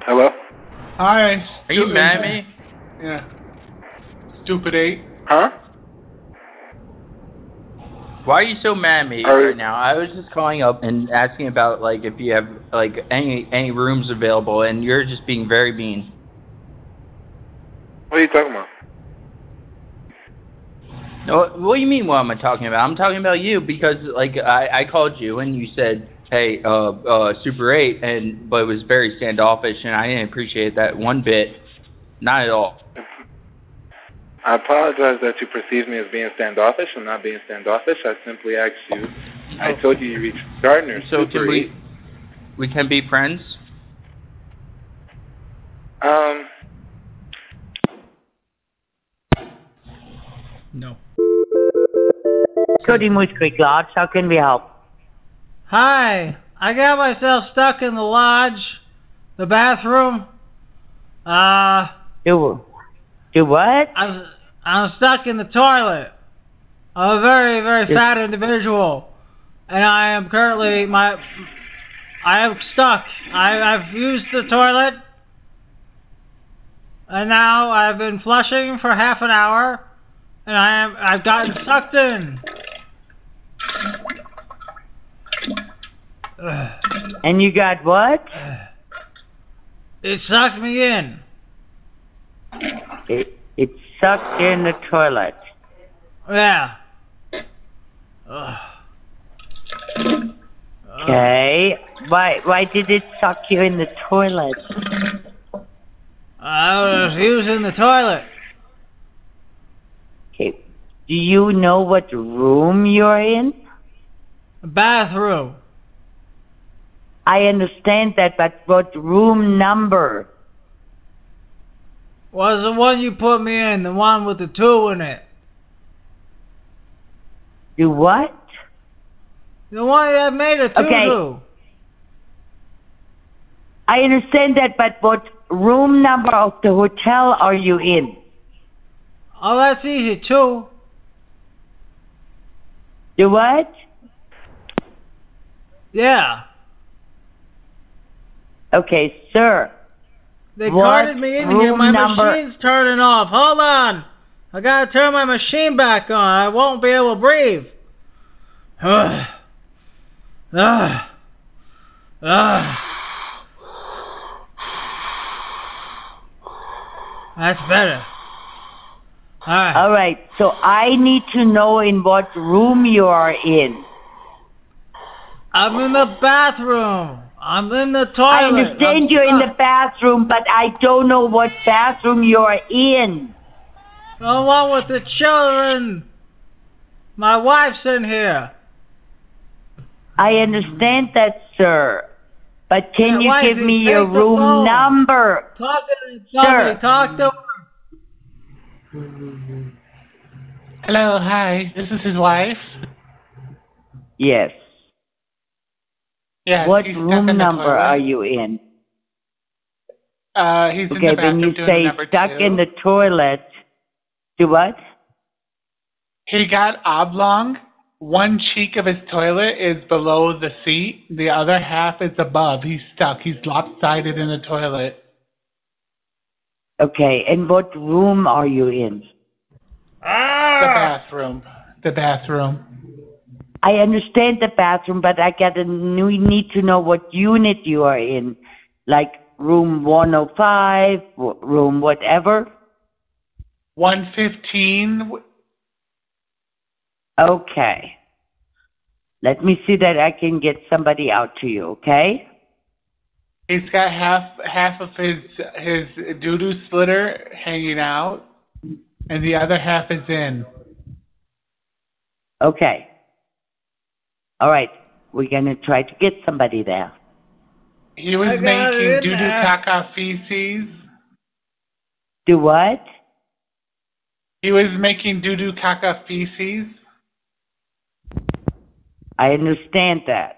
Hello? Hi. Are you stupid- mad at me? Yeah. Stupid eight. Huh? Why are you so mad at me Are- right now? I was just calling up and asking about like if you have like any any rooms available, and you're just being very mean. What are you talking about? No, what do you mean? What am I talking about? I'm talking about you because like I I called you and you said, "Hey, uh, uh, Super 8," and but it was very standoffish, and I didn't appreciate that one bit, not at all. I apologize that you perceive me as being standoffish. I'm not being standoffish. I simply asked you. I told you you reached Gardiner. So Super can we we can be friends? Um, No. Cody Moose Creek Lodge, how can we help? Hi, I got myself stuck in the lodge, the bathroom. Uh, Do, do what? I'm, I'm stuck in the toilet. I'm a very, very Yes. fat individual, and I am currently my. I am stuck. I, I've used the toilet, and now I've been flushing for half an hour, and I am. I've gotten sucked in. Ugh. And you got what? It sucked me in. It, it sucked in the toilet. Yeah. Okay. Why why did it suck you in the toilet? I was using the toilet. Okay. Do you know what room you're in? Bathroom. I understand that, but what room number? Was the one you put me in, the one with the two in it. Do what? The one that made a two Okay. I understand that, but what room number of the hotel are you in? Oh, that's easy, two. Do what? Yeah. Okay, sir. They What carted me in here. My number- machine's turning off. Hold on. I gotta turn my machine back on. I won't be able to breathe. Ah. Ah. That's better. All right. All right. So I need to know in what room you are in. I'm in the bathroom. I'm in the toilet. I understand I'm you're in the bathroom, but I don't know what bathroom you're in. The one with the children. My wife's in here. I understand that, sir. But can Yeah, you give me your room phone. number? Talk to Sir. Talk to her. Hello, hi. This is his wife. Yes. Yeah. what room number toilet. are you in? Uh, he's in Okay, the when you say stuck two. in the toilet, do what? He got oblong. One cheek of his toilet is below the seat. The other half is above. He's stuck. He's lopsided in the toilet. Okay, and what room are you in? The bathroom. The bathroom. I understand the bathroom, but I gotta we need to know what unit you are in, like room 105, w- room whatever. 115. Okay. Let me see that I can get somebody out to you. Okay. He's got half half of his his doo doo splitter hanging out, and the other half is in. Okay. All right. We're gonna try to get somebody there. He was I got it making in doo doo caca feces. Do what? He was making doo doo caca feces. I understand that.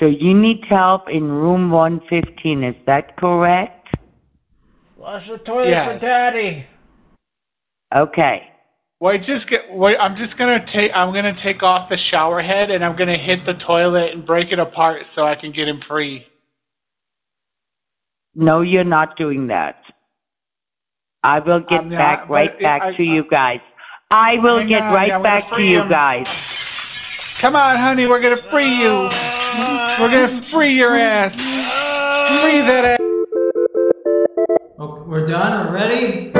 So you need help in room 115. Is that correct? Flush the toilet Yes. for daddy. Okay. Wait, just get. Wait, I'm just gonna take. I'm gonna take off the shower head and I'm gonna hit the toilet and break it apart so I can get him free. No, you're not doing that. I will get not, back but right it- back I- to you guys. I will Hang get on, right I'm back to free you him. guys. Come on, honey, we're gonna free you. We're gonna free your ass. Free that ass. Oh, we're done. We're ready.